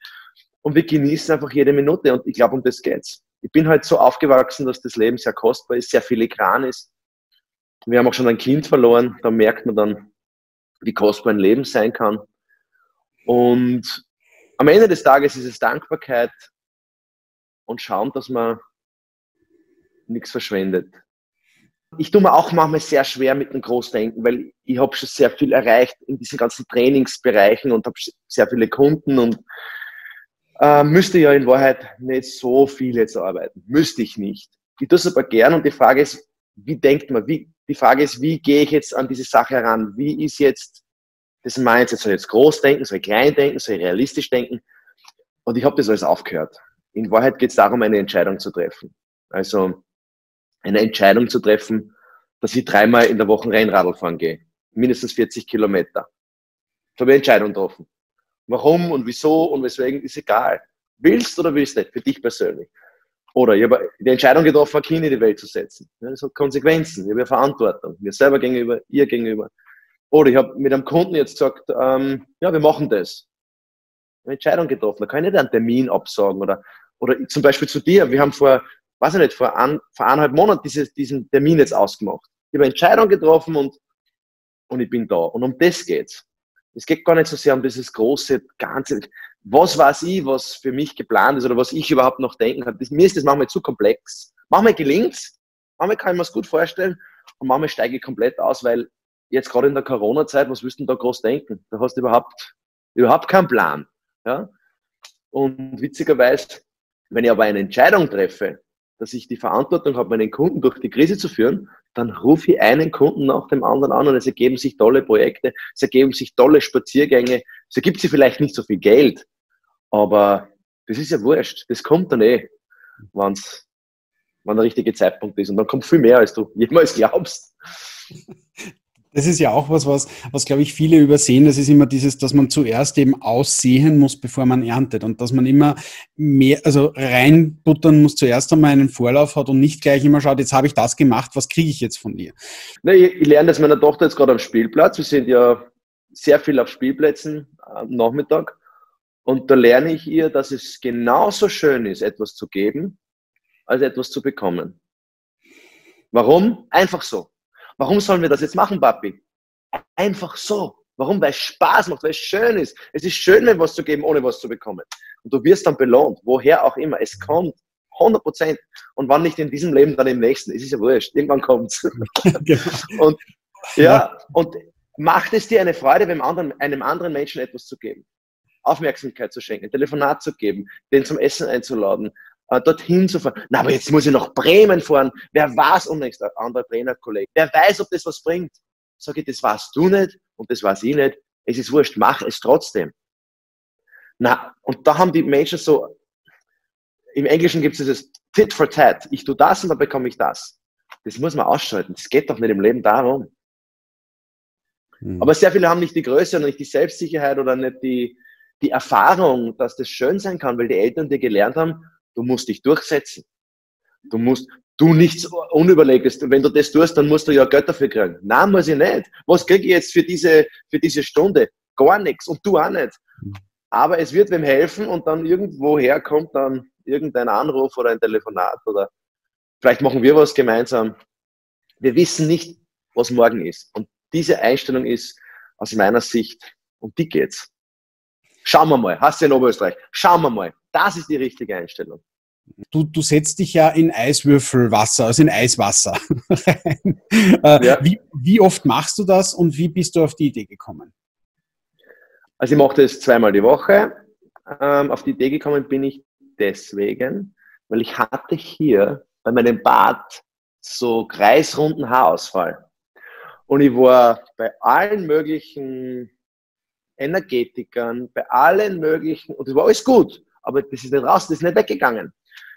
und wir genießen einfach jede Minute und ich glaube, um das geht's. Ich bin halt so aufgewachsen, dass das Leben sehr kostbar ist, sehr filigran ist. Wir haben auch schon ein Kind verloren, da merkt man dann, wie kostbar ein Leben sein kann. Und am Ende des Tages ist es Dankbarkeit und schauen, dass man nichts verschwendet. Ich tue mir auch manchmal sehr schwer mit dem Großdenken, weil ich habe schon sehr viel erreicht in diesen ganzen Trainingsbereichen und habe sehr viele Kunden und äh, müsste ja in Wahrheit nicht so viel jetzt arbeiten. Müsste ich nicht. Ich tue es aber gern und die Frage ist, wie denkt man? Wie, die Frage ist, wie gehe ich jetzt an diese Sache heran? Wie ist jetzt das Mindset? Soll ich jetzt groß denken? Soll ich klein denken? Soll ich realistisch denken? Und ich habe das alles aufgehört. In Wahrheit geht es darum, eine Entscheidung zu treffen. Also eine Entscheidung zu treffen, dass ich dreimal in der Woche Rennradl fahren gehe. Mindestens 40 Kilometer. Ich habe eine Entscheidung getroffen. Warum und wieso und weswegen ist egal. Willst oder willst nicht, für dich persönlich. Oder ich habe die Entscheidung getroffen, ein Kind in die Welt zu setzen. Das hat Konsequenzen. Ich habe eine Verantwortung. Mir selber gegenüber, ihr gegenüber. Oder ich habe mit einem Kunden jetzt gesagt, ähm, ja, wir machen das. Eine Entscheidung getroffen. Da kann ich nicht einen Termin absagen. Oder, oder zum Beispiel zu dir. Wir haben vor, weiß ich nicht, vor, ein, vor eineinhalb Monaten dieses, diesen Termin jetzt ausgemacht. Ich habe eine Entscheidung getroffen und, und ich bin da. Und um das geht's. Es geht gar nicht so sehr um dieses große Ganze was weiß ich, was für mich geplant ist oder was ich überhaupt noch denken kann. Das, mir ist das manchmal zu komplex. Manchmal gelingt's, manchmal kann ich mir es gut vorstellen und manchmal steige ich komplett aus, weil jetzt gerade in der Corona-Zeit, was willst du denn da groß denken? Da hast du überhaupt, überhaupt keinen Plan. Ja? Und witzigerweise, wenn ich aber eine Entscheidung treffe, dass ich die Verantwortung habe, meinen Kunden durch die Krise zu führen, dann rufe ich einen Kunden nach dem anderen an und es ergeben sich tolle Projekte, es ergeben sich tolle Spaziergänge, es ergibt sich vielleicht nicht so viel Geld, aber das ist ja wurscht. Das kommt dann eh, wenn's, wann der richtige Zeitpunkt ist. Und dann kommt viel mehr, als du jemals glaubst. Das ist ja auch was, was, was glaube ich viele übersehen. Das ist immer dieses, dass man zuerst eben aussehen muss, bevor man erntet und dass man immer mehr, also reinbuttern muss, zuerst einmal einen Vorlauf hat und nicht gleich immer schaut, jetzt habe ich das gemacht, was kriege ich jetzt von dir? Ne, ich, ich lerne das meiner Tochter jetzt gerade am Spielplatz. Wir sind ja sehr viel auf Spielplätzen am Nachmittag und da lerne ich ihr, dass es genauso schön ist, etwas zu geben, als etwas zu bekommen. Warum? Einfach so. Warum sollen wir das jetzt machen, Papi? Einfach so. Warum? Weil es Spaß macht, weil es schön ist. Es ist schön, wenn was zu geben, ohne was zu bekommen. Und du wirst dann belohnt, woher auch immer. Es kommt 100 Prozent. Und wann nicht in diesem Leben, dann im nächsten. Es ist ja wurscht. Irgendwann kommt's. Genau. und ja, und macht es dir eine Freude, einem anderen, einem anderen Menschen etwas zu geben? Aufmerksamkeit zu schenken, ein Telefonat zu geben, den zum Essen einzuladen, äh, dorthin zu fahren. Na, aber jetzt muss ich nach Bremen fahren. Wer weiß unlängst, ein anderer Trainerkollege, wer weiß, ob das was bringt. Sag ich, das weißt du nicht und das weiß ich nicht. Es ist wurscht, mach es trotzdem. Na, und da haben die Menschen so, im Englischen gibt es dieses Tit for Tat. Ich tue das und dann bekomme ich das. Das muss man ausschalten. Das geht doch nicht im Leben darum. Hm. Aber sehr viele haben nicht die Größe und nicht die Selbstsicherheit oder nicht die, die Erfahrung, dass das schön sein kann, weil die Eltern dir gelernt haben, du musst dich durchsetzen. Du musst, du nichts Unüberlegtes. Wenn du das tust, dann musst du ja Geld dafür kriegen. Nein, muss ich nicht. Was kriege ich jetzt für diese, für diese Stunde? Gar nichts. Und du auch nicht. Aber es wird wem helfen und dann irgendwoher kommt dann irgendein Anruf oder ein Telefonat oder vielleicht machen wir was gemeinsam. Wir wissen nicht, was morgen ist. Und diese Einstellung ist aus meiner Sicht, um die geht's. Schauen wir mal, hast du in Oberösterreich, schauen wir mal. Das ist die richtige Einstellung. Du, du setzt dich ja in Eiswürfelwasser, also in Eiswasser rein. Äh, ja. wie, wie oft machst du das und wie bist du auf die Idee gekommen? Also ich mache das zweimal die Woche. Ähm, auf die Idee gekommen bin ich deswegen, weil ich hatte hier bei meinem Bart so kreisrunden Haarausfall. Und ich war bei allen möglichen Energetikern, bei allen möglichen, und es war alles gut, aber das ist nicht raus, das ist nicht weggegangen.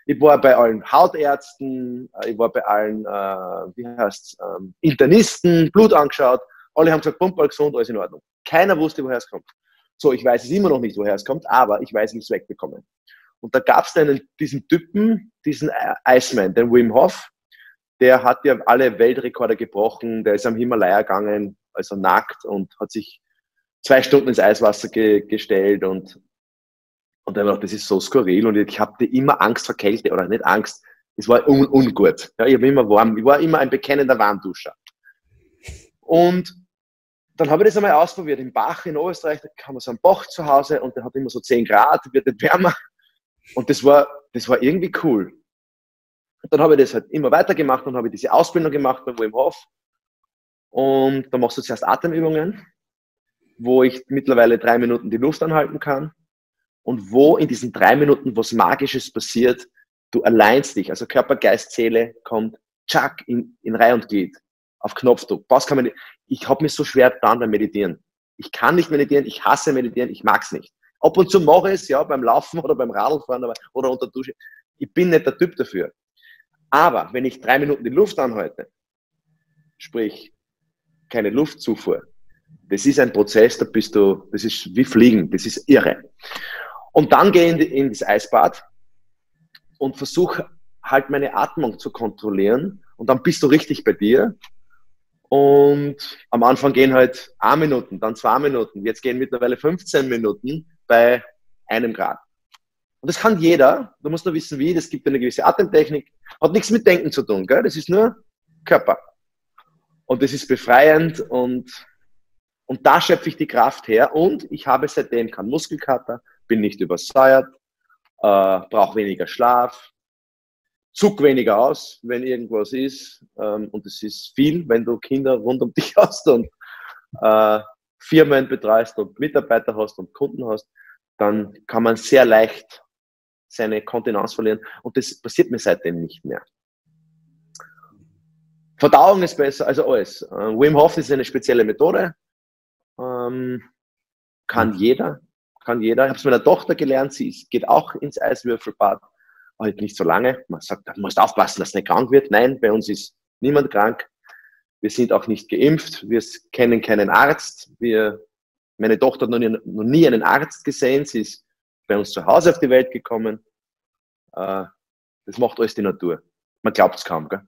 Ich war bei allen Hautärzten, äh, ich war bei allen, äh, wie heißt ähm, Internisten, Blut angeschaut. Alle haben gesagt, Pumperl gesund, alles in Ordnung. Keiner wusste, woher es kommt. So, ich weiß es immer noch nicht, woher es kommt, aber ich weiß, wie ich es wegbekomme. Und da gab es dann diesen Typen, diesen Iceman, den Wim Hof, der hat ja alle Weltrekorde gebrochen, der ist am Himalaya gegangen, also nackt und hat sich zwei Stunden ins Eiswasser ge gestellt und und dann dachte das ist so skurril und ich hatte immer Angst vor Kälte oder nicht Angst, es war un ungut. Ja, ich war immer warm, ich war immer ein bekennender Warmduscher. Und dann habe ich das einmal ausprobiert. Im Bach in Österreich, da wir so einen Bach zu Hause und der hat immer so 10 Grad, wird nicht wärmer. Und das war, das war irgendwie cool. Und dann habe ich das halt immer weitergemacht und habe diese Ausbildung gemacht beim Wim Hof. Und da machst du zuerst Atemübungen, wo ich mittlerweile drei Minuten die Luft anhalten kann und wo in diesen drei Minuten was Magisches passiert, du alleinst dich, also Körper, Geist, Seele kommt, tschack, in, in Reihe und Glied, auf Knopfdruck. Was kann man, ich habe mich so schwer getan beim Meditieren. Ich kann nicht meditieren, ich hasse meditieren, ich mag's nicht. Ab und zu mache ich es, ja, beim Laufen oder beim Radlfahren aber, oder unter Dusche. Ich bin nicht der Typ dafür. Aber wenn ich drei Minuten die Luft anhalte, sprich keine Luftzufuhr, das ist ein Prozess, da bist du, das ist wie Fliegen, das ist irre. Und dann gehe ich in, das Eisbad und versuche halt meine Atmung zu kontrollieren. Und dann bist du richtig bei dir. Und am Anfang gehen halt ein Minuten, dann zwei Minuten. Jetzt gehen mittlerweile 15 Minuten bei einem Grad. Und das kann jeder. Du musst nur wissen, wie. Das gibt eine gewisse Atemtechnik. Hat nichts mit Denken zu tun. Gell? Das ist nur Körper. Und das ist befreiend und, und da schöpfe ich die Kraft her. Und ich habe seitdem keinen Muskelkater, bin nicht übersäuert, äh, brauche weniger Schlaf, zuck weniger aus, wenn irgendwas ist. Ähm, und es ist viel, wenn du Kinder rund um dich hast und äh, Firmen betreust und Mitarbeiter hast und Kunden hast, dann kann man sehr leicht seine Kontenance verlieren. Und das passiert mir seitdem nicht mehr. Verdauung ist besser, also alles. Äh, Wim Hof ist eine spezielle Methode. Ähm, kann jeder kann jeder. Ich habe es meiner Tochter gelernt, sie geht auch ins Eiswürfelbad, halt nicht so lange. Man sagt, du musst aufpassen, dass es nicht krank wird. Nein, bei uns ist niemand krank. Wir sind auch nicht geimpft. Wir kennen keinen Arzt. Wir, meine Tochter hat noch nie, noch nie einen Arzt gesehen. Sie ist bei uns zu Hause auf die Welt gekommen. Äh, das macht alles die Natur. Man glaubt es kaum, gell?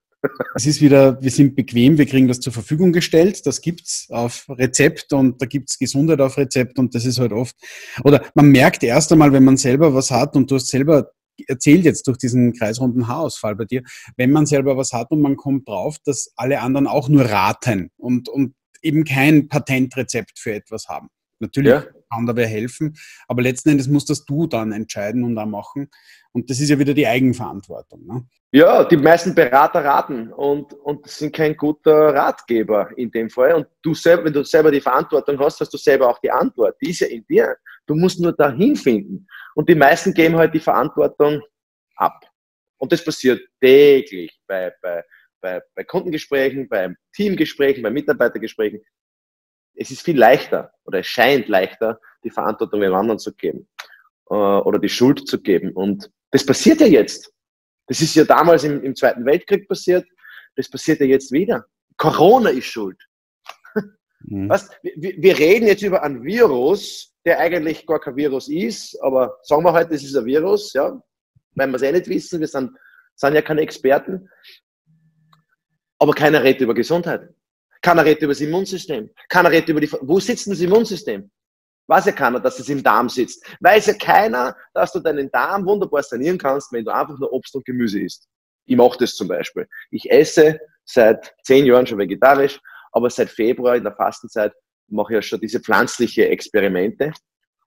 Es ist wieder, wir sind bequem, wir kriegen das zur Verfügung gestellt, das gibt's auf Rezept und da gibt's Gesundheit auf Rezept und das ist halt oft, oder man merkt erst einmal, wenn man selber was hat und du hast selber erzählt jetzt durch diesen kreisrunden Haarausfall bei dir, wenn man selber was hat und man kommt drauf, dass alle anderen auch nur raten und, und eben kein Patentrezept für etwas haben. Natürlich ja. kann da wer helfen, aber letzten Endes musst das du dann entscheiden und da machen. Und das ist ja wieder die Eigenverantwortung. Ne? Ja, die meisten Berater raten und, und sind kein guter Ratgeber in dem Fall. Und du selber, wenn du selber die Verantwortung hast, hast du selber auch die Antwort. Die ist ja in dir. Du musst nur dahin finden. Und die meisten geben halt die Verantwortung ab. Und das passiert täglich bei, bei, bei, bei Kundengesprächen, bei Teamgesprächen, bei Mitarbeitergesprächen. Es ist viel leichter oder es scheint leichter, die Verantwortung den anderen zu geben äh, oder die Schuld zu geben. Und das passiert ja jetzt. Das ist ja damals im, im Zweiten Weltkrieg passiert. Das passiert ja jetzt wieder. Corona ist schuld. Mhm. Was? Wir, wir reden jetzt über ein Virus, der eigentlich gar kein Virus ist, aber sagen wir halt, das ist ein Virus, ja, wenn wir es eh nicht wissen, wir sind, sind ja keine Experten. Aber keiner redet über Gesundheit. Keiner redet über das Immunsystem. Keiner redet über die, wo sitzt denn das Immunsystem? Weiß ja keiner, dass es im Darm sitzt. Weiß ja keiner, dass du deinen Darm wunderbar sanieren kannst, wenn du einfach nur Obst und Gemüse isst. Ich mache das zum Beispiel. Ich esse seit zehn Jahren schon vegetarisch, aber seit Februar in der Fastenzeit mache ich ja schon diese pflanzliche Experimente.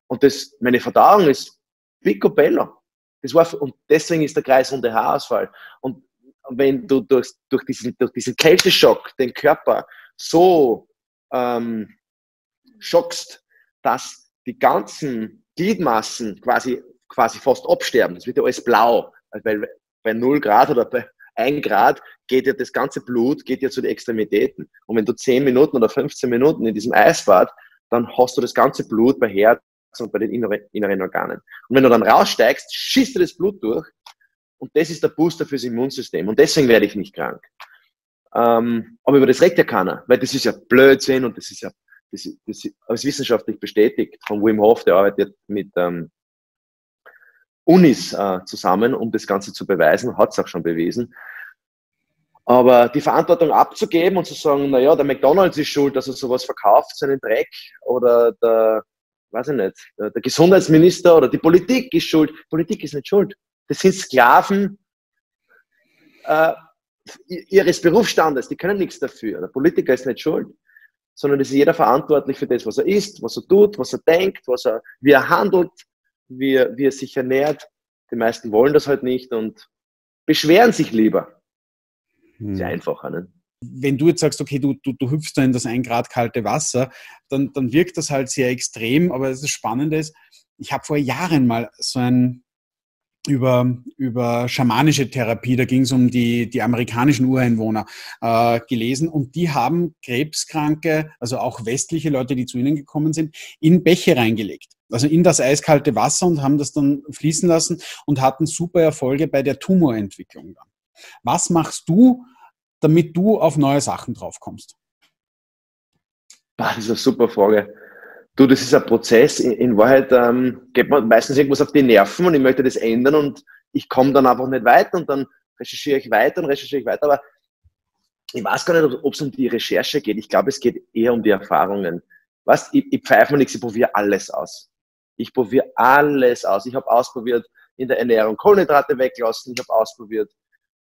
Und das, meine Verdauung ist picobello. Das war, und deswegen ist der kreisrunde Haarausfall. Und wenn du durch, durch, diesen, durch diesen Kälteschock den Körper so ähm, schockst, dass die ganzen Gliedmassen quasi, quasi fast absterben. Das wird ja alles blau. Also bei, bei 0 Grad oder bei ein Grad geht ja das ganze Blut geht ja zu den Extremitäten. Und wenn du 10 Minuten oder 15 Minuten in diesem Eisbad, dann hast du das ganze Blut bei Herz und bei den inneren, inneren Organen. Und wenn du dann raussteigst, schießt du das Blut durch und das ist der Booster fürs Immunsystem. Und deswegen werde ich nicht krank. Ähm, aber über das redet ja keiner, weil das ist ja Blödsinn und das ist ja das, das ist wissenschaftlich bestätigt von Wim Hof, der arbeitet mit ähm, Unis äh, zusammen, um das Ganze zu beweisen, hat es auch schon bewiesen. Aber die Verantwortung abzugeben und zu sagen, naja, der McDonalds ist schuld, dass er sowas verkauft, seinen Dreck, oder der, weiß ich nicht, der, der Gesundheitsminister oder die Politik ist schuld. Politik ist nicht schuld. Das sind Sklaven äh, ihres Berufsstandes, die können nichts dafür. Der Politiker ist nicht schuld, sondern es ist jeder verantwortlich für das, was er isst, was er tut, was er denkt, was er, wie er handelt, wie er, wie er sich ernährt. Die meisten wollen das halt nicht und beschweren sich lieber. Hm. Sehr einfacher, ne? Wenn du jetzt sagst, okay, du, du, du hüpfst da in das ein Grad kalte Wasser, dann, dann wirkt das halt sehr extrem, aber das Spannende ist, ich habe vor Jahren mal so ein über, über schamanische Therapie, da ging es um die, die amerikanischen Ureinwohner äh, gelesen und die haben Krebskranke, also auch westliche Leute, die zu ihnen gekommen sind, in Bäche reingelegt also in das eiskalte Wasser und haben das dann fließen lassen und hatten super Erfolge bei der Tumorentwicklung dann. Was machst du, damit du auf neue Sachen draufkommst? Das ist eine super Frage. Du, das ist ein Prozess. In, Wahrheit ähm, geht man meistens irgendwas auf die Nerven und ich möchte das ändern und ich komme dann einfach nicht weiter und dann recherchiere ich weiter und recherchiere ich weiter. Aber ich weiß gar nicht, ob es um die Recherche geht. Ich glaube, es geht eher um die Erfahrungen. Was? Ich, ich pfeife mir nichts, ich probiere alles aus. Ich probiere alles aus. Ich habe ausprobiert in der Ernährung Kohlenhydrate weglassen. Ich habe ausprobiert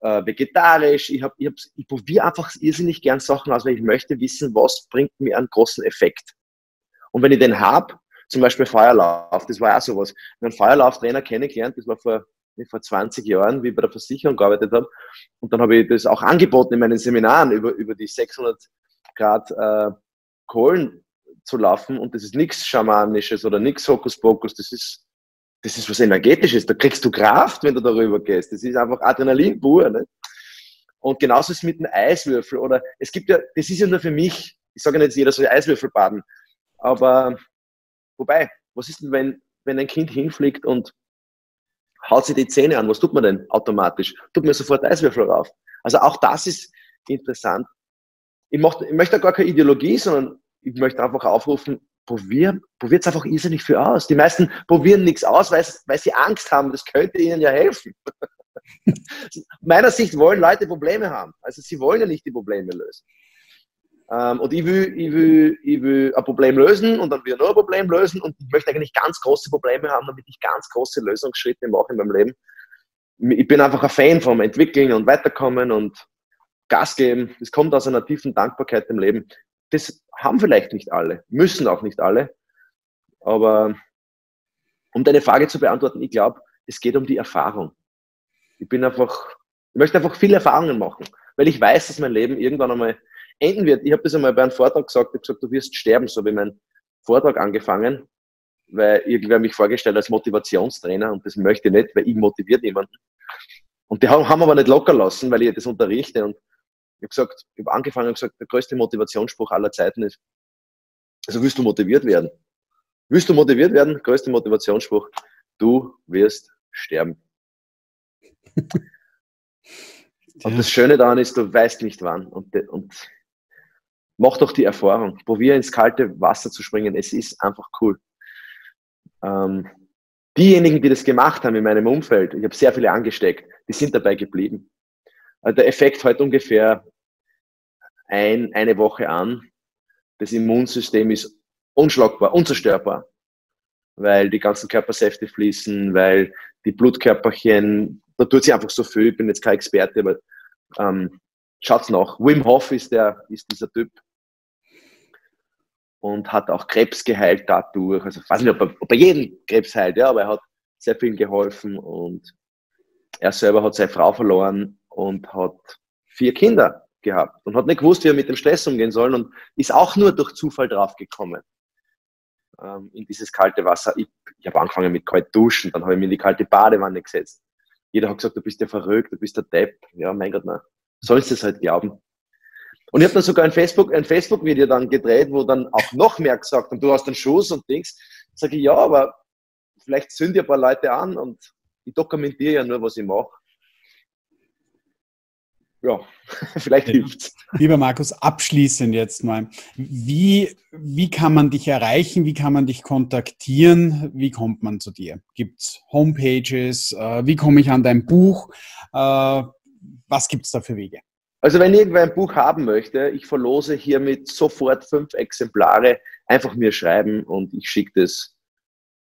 äh, vegetarisch. Ich, hab, ich, ich probiere einfach irrsinnig gern Sachen aus, weil ich möchte wissen, was bringt mir einen großen Effekt. Und wenn ich den habe, zum Beispiel Feuerlauf, das war ja sowas. Einen Feuerlauftrainer kennengelernt, das war vor, vor 20 Jahren, wie ich bei der Versicherung gearbeitet habe. Und dann habe ich das auch angeboten in meinen Seminaren über, über die 600 Grad äh, Kohlen zu laufen und das ist nichts Schamanisches oder nichts Hokuspokus, das ist, das ist was Energetisches. Da kriegst du Kraft, wenn du darüber gehst. Das ist einfach Adrenalin pur. Ne? Und genauso ist es mit einem Eiswürfel. Oder es gibt ja, das ist ja nur für mich, ich sage nicht, jeder soll Eiswürfel baden. Aber wobei, was ist denn, wenn, wenn ein Kind hinfliegt und haut sich die Zähne an? Was tut man denn automatisch? Tut man sofort Eiswürfel rauf. Also auch das ist interessant. Ich, möchte, ich möchte gar keine Ideologie, sondern ich möchte einfach aufrufen, probier, probiert es einfach irrsinnig viel aus. Die meisten probieren nichts aus, weil, weil sie Angst haben, das könnte ihnen ja helfen. Meiner Sicht wollen Leute Probleme haben. Also sie wollen ja nicht die Probleme lösen. Ähm, und ich will, ich, will, ich will ein Problem lösen und dann will ich noch ein Problem lösen und ich möchte eigentlich ganz große Probleme haben, damit ich ganz große Lösungsschritte mache in meinem Leben. Ich bin einfach ein Fan vom Entwickeln und Weiterkommen und Gas geben. Das kommt aus einer tiefen Dankbarkeit im Leben. Das haben vielleicht nicht alle, müssen auch nicht alle. Aber um deine Frage zu beantworten, ich glaube, es geht um die Erfahrung. Ich bin einfach, ich möchte einfach viele Erfahrungen machen, weil ich weiß, dass mein Leben irgendwann einmal enden wird. Ich habe das einmal bei einem Vortrag gesagt, ich habe gesagt, du wirst sterben, so wie mein Vortrag angefangen, weil irgendwer mich vorgestellt als Motivationstrainer und das möchte ich nicht, weil ich motiviert niemanden. Und die haben, haben aber nicht locker lassen, weil ich das unterrichte und ich habe gesagt, ich habe angefangen und gesagt, der größte Motivationsspruch aller Zeiten ist, also willst du motiviert werden? Willst du motiviert werden? Größter Motivationsspruch, du wirst sterben. und das Schöne daran ist, du weißt nicht wann. Und, und mach doch die Erfahrung. Probier ins kalte Wasser zu springen. Es ist einfach cool. Ähm, diejenigen, die das gemacht haben in meinem Umfeld, ich habe sehr viele angesteckt, die sind dabei geblieben. Also der Effekt heute ungefähr ein, eine Woche an. Das Immunsystem ist unschlagbar, unzerstörbar, weil die ganzen Körpersäfte fließen, weil die Blutkörperchen, da tut sich einfach so viel. Ich bin jetzt kein Experte, aber ähm, schaut's nach. Wim Hof ist, der, ist dieser Typ und hat auch Krebs geheilt dadurch. Also ich weiß nicht, ob er, ob er jeden Krebs heilt, ja, aber er hat sehr vielen geholfen und er selber hat seine Frau verloren und hat vier Kinder gehabt und hat nicht gewusst, wie er mit dem Stress umgehen soll und ist auch nur durch Zufall draufgekommen ähm, in dieses kalte Wasser. Ich, ich habe angefangen mit kalt duschen, dann habe ich mich in die kalte Badewanne gesetzt. Jeder hat gesagt, du bist ja verrückt, du bist der Depp. Ja, mein Gott, nein. Sollst du es halt glauben. Und ich habe dann sogar ein Facebook, ein Facebook-Video dann gedreht, wo dann auch noch mehr gesagt haben, du hast einen Schuss und Dings. Sage ich, ja, aber vielleicht sind ja ein paar Leute an und ich dokumentiere ja nur, was ich mache ja, vielleicht hilft's. Lieber Markus, abschließend jetzt mal. Wie, wie kann man dich erreichen? Wie kann man dich kontaktieren? Wie kommt man zu dir? Gibt es Homepages? Äh, wie komme ich an dein Buch? Äh, was gibt es da für Wege? Also wenn irgendwer ein Buch haben möchte, ich verlose hiermit sofort fünf Exemplare. Einfach mir schreiben und ich schicke das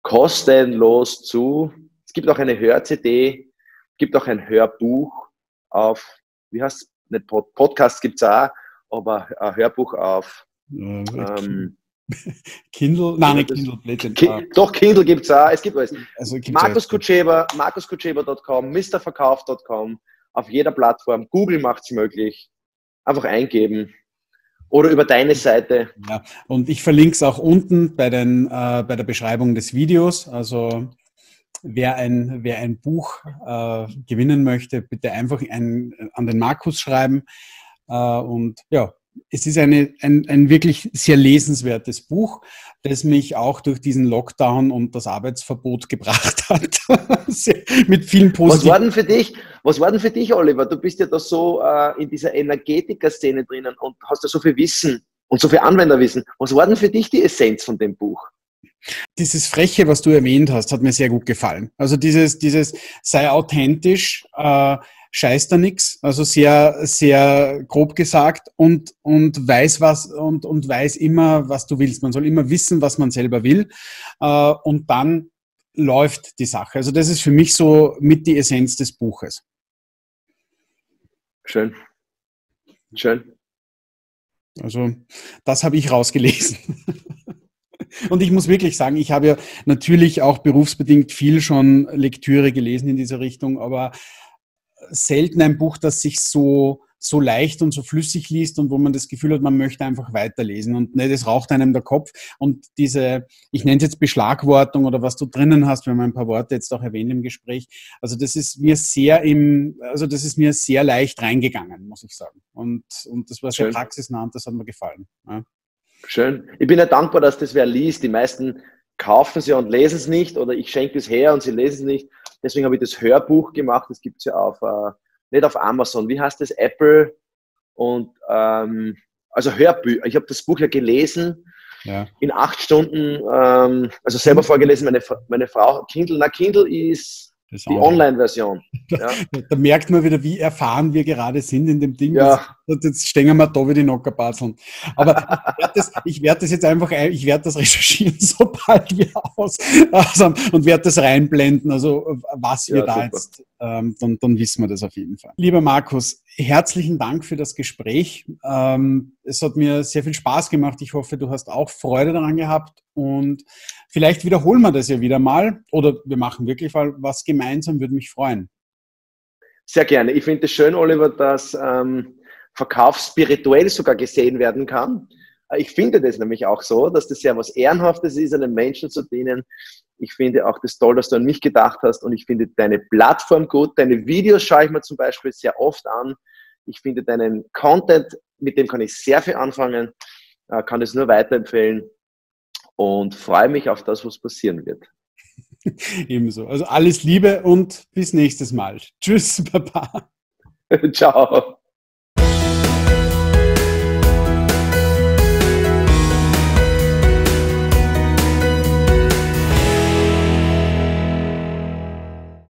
kostenlos zu. Es gibt auch eine Hör-CD, gibt auch ein Hörbuch auf wie heißt nicht Pod Podcast gibt es auch, aber ein Hörbuch auf ähm, Kindle, nein, nicht Kindle, Blödsinn. Ki ah. doch, Kindle gibt es auch, es gibt alles. Also Markus Kutscheber, markuskutscheber.com, mrverkauf.com, auf jeder Plattform, Google macht es möglich, einfach eingeben oder über deine Seite. Ja, und ich verlinke es auch unten bei, den, äh, bei der Beschreibung des Videos, also wer ein, wer ein Buch äh, gewinnen möchte, bitte einfach ein, an den Markus schreiben. Äh, und ja, es ist eine, ein, ein wirklich sehr lesenswertes Buch, das mich auch durch diesen Lockdown und das Arbeitsverbot gebracht hat. Mit vielen positiven. Was war denn für dich, was war denn für dich, Oliver? Du bist ja da so äh, in dieser Energetiker-Szene drinnen und hast ja so viel Wissen und so viel Anwenderwissen. Was war denn für dich die Essenz von dem Buch? Dieses Freche, was du erwähnt hast, hat mir sehr gut gefallen. Also dieses, dieses sei authentisch, äh, scheiß da nix, also sehr, sehr grob gesagt und, und weiß was und, und weiß immer, was du willst. Man soll immer wissen, was man selber will äh, und dann läuft die Sache. Also das ist für mich so mit die Essenz des Buches. Schön. Schön. Also das habe ich rausgelesen. Und ich muss wirklich sagen, ich habe ja natürlich auch berufsbedingt viel schon Lektüre gelesen in dieser Richtung, aber selten ein Buch, das sich so, so leicht und so flüssig liest und wo man das Gefühl hat, man möchte einfach weiterlesen und ne, das raucht einem der Kopf. Und diese, ich nenne es jetzt Beschlagwortung oder was du drinnen hast, wenn man ein paar Worte jetzt auch erwähnt im Gespräch. Also das ist mir sehr im, also das ist mir sehr leicht reingegangen, muss ich sagen. Und, und das war sehr praxisnah und das hat mir gefallen. Ja. Schön. Ich bin ja dankbar, dass das wer liest. Die meisten kaufen es ja und lesen es nicht oder ich schenke es her und sie lesen es nicht. Deswegen habe ich das Hörbuch gemacht. Das gibt es ja auf, äh, nicht auf Amazon. Wie heißt das? Apple und ähm, also Hörbücher. Ich habe das Buch ja gelesen ja. in acht Stunden, ähm, also selber vorgelesen. Meine, meine Frau, Kindle, na Kindle ist die Online-Version. Ja. Da, da, merkt man wieder, wie erfahren wir gerade sind in dem Ding. Ja. Jetzt, jetzt stehen wir da wie die Nockerbatzeln. Aber ich werde das, werd das, jetzt einfach, ich werde das recherchieren, sobald wir aus also, und werde das reinblenden, also was wir ja, da super. jetzt, ähm, dann, dann wissen wir das auf jeden Fall. Lieber Markus, herzlichen Dank für das Gespräch. Ähm, es hat mir sehr viel Spaß gemacht. Ich hoffe, du hast auch Freude daran gehabt und vielleicht wiederholen wir das ja wieder mal oder wir machen wirklich was gemeinsam, würde mich freuen. Sehr gerne. Ich finde es schön, Oliver, dass ähm, Verkauf spirituell sogar gesehen werden kann. Ich finde das nämlich auch so, dass das ja was Ehrenhaftes ist, einem Menschen zu dienen. Ich finde auch das toll, dass du an mich gedacht hast und ich finde deine Plattform gut. Deine Videos schaue ich mir zum Beispiel sehr oft an. Ich finde deinen Content, mit dem kann ich sehr viel anfangen, äh, kann es nur weiterempfehlen und freue mich auf das, was passieren wird. Ebenso. Also alles Liebe und bis nächstes Mal. Tschüss, Papa. Ciao.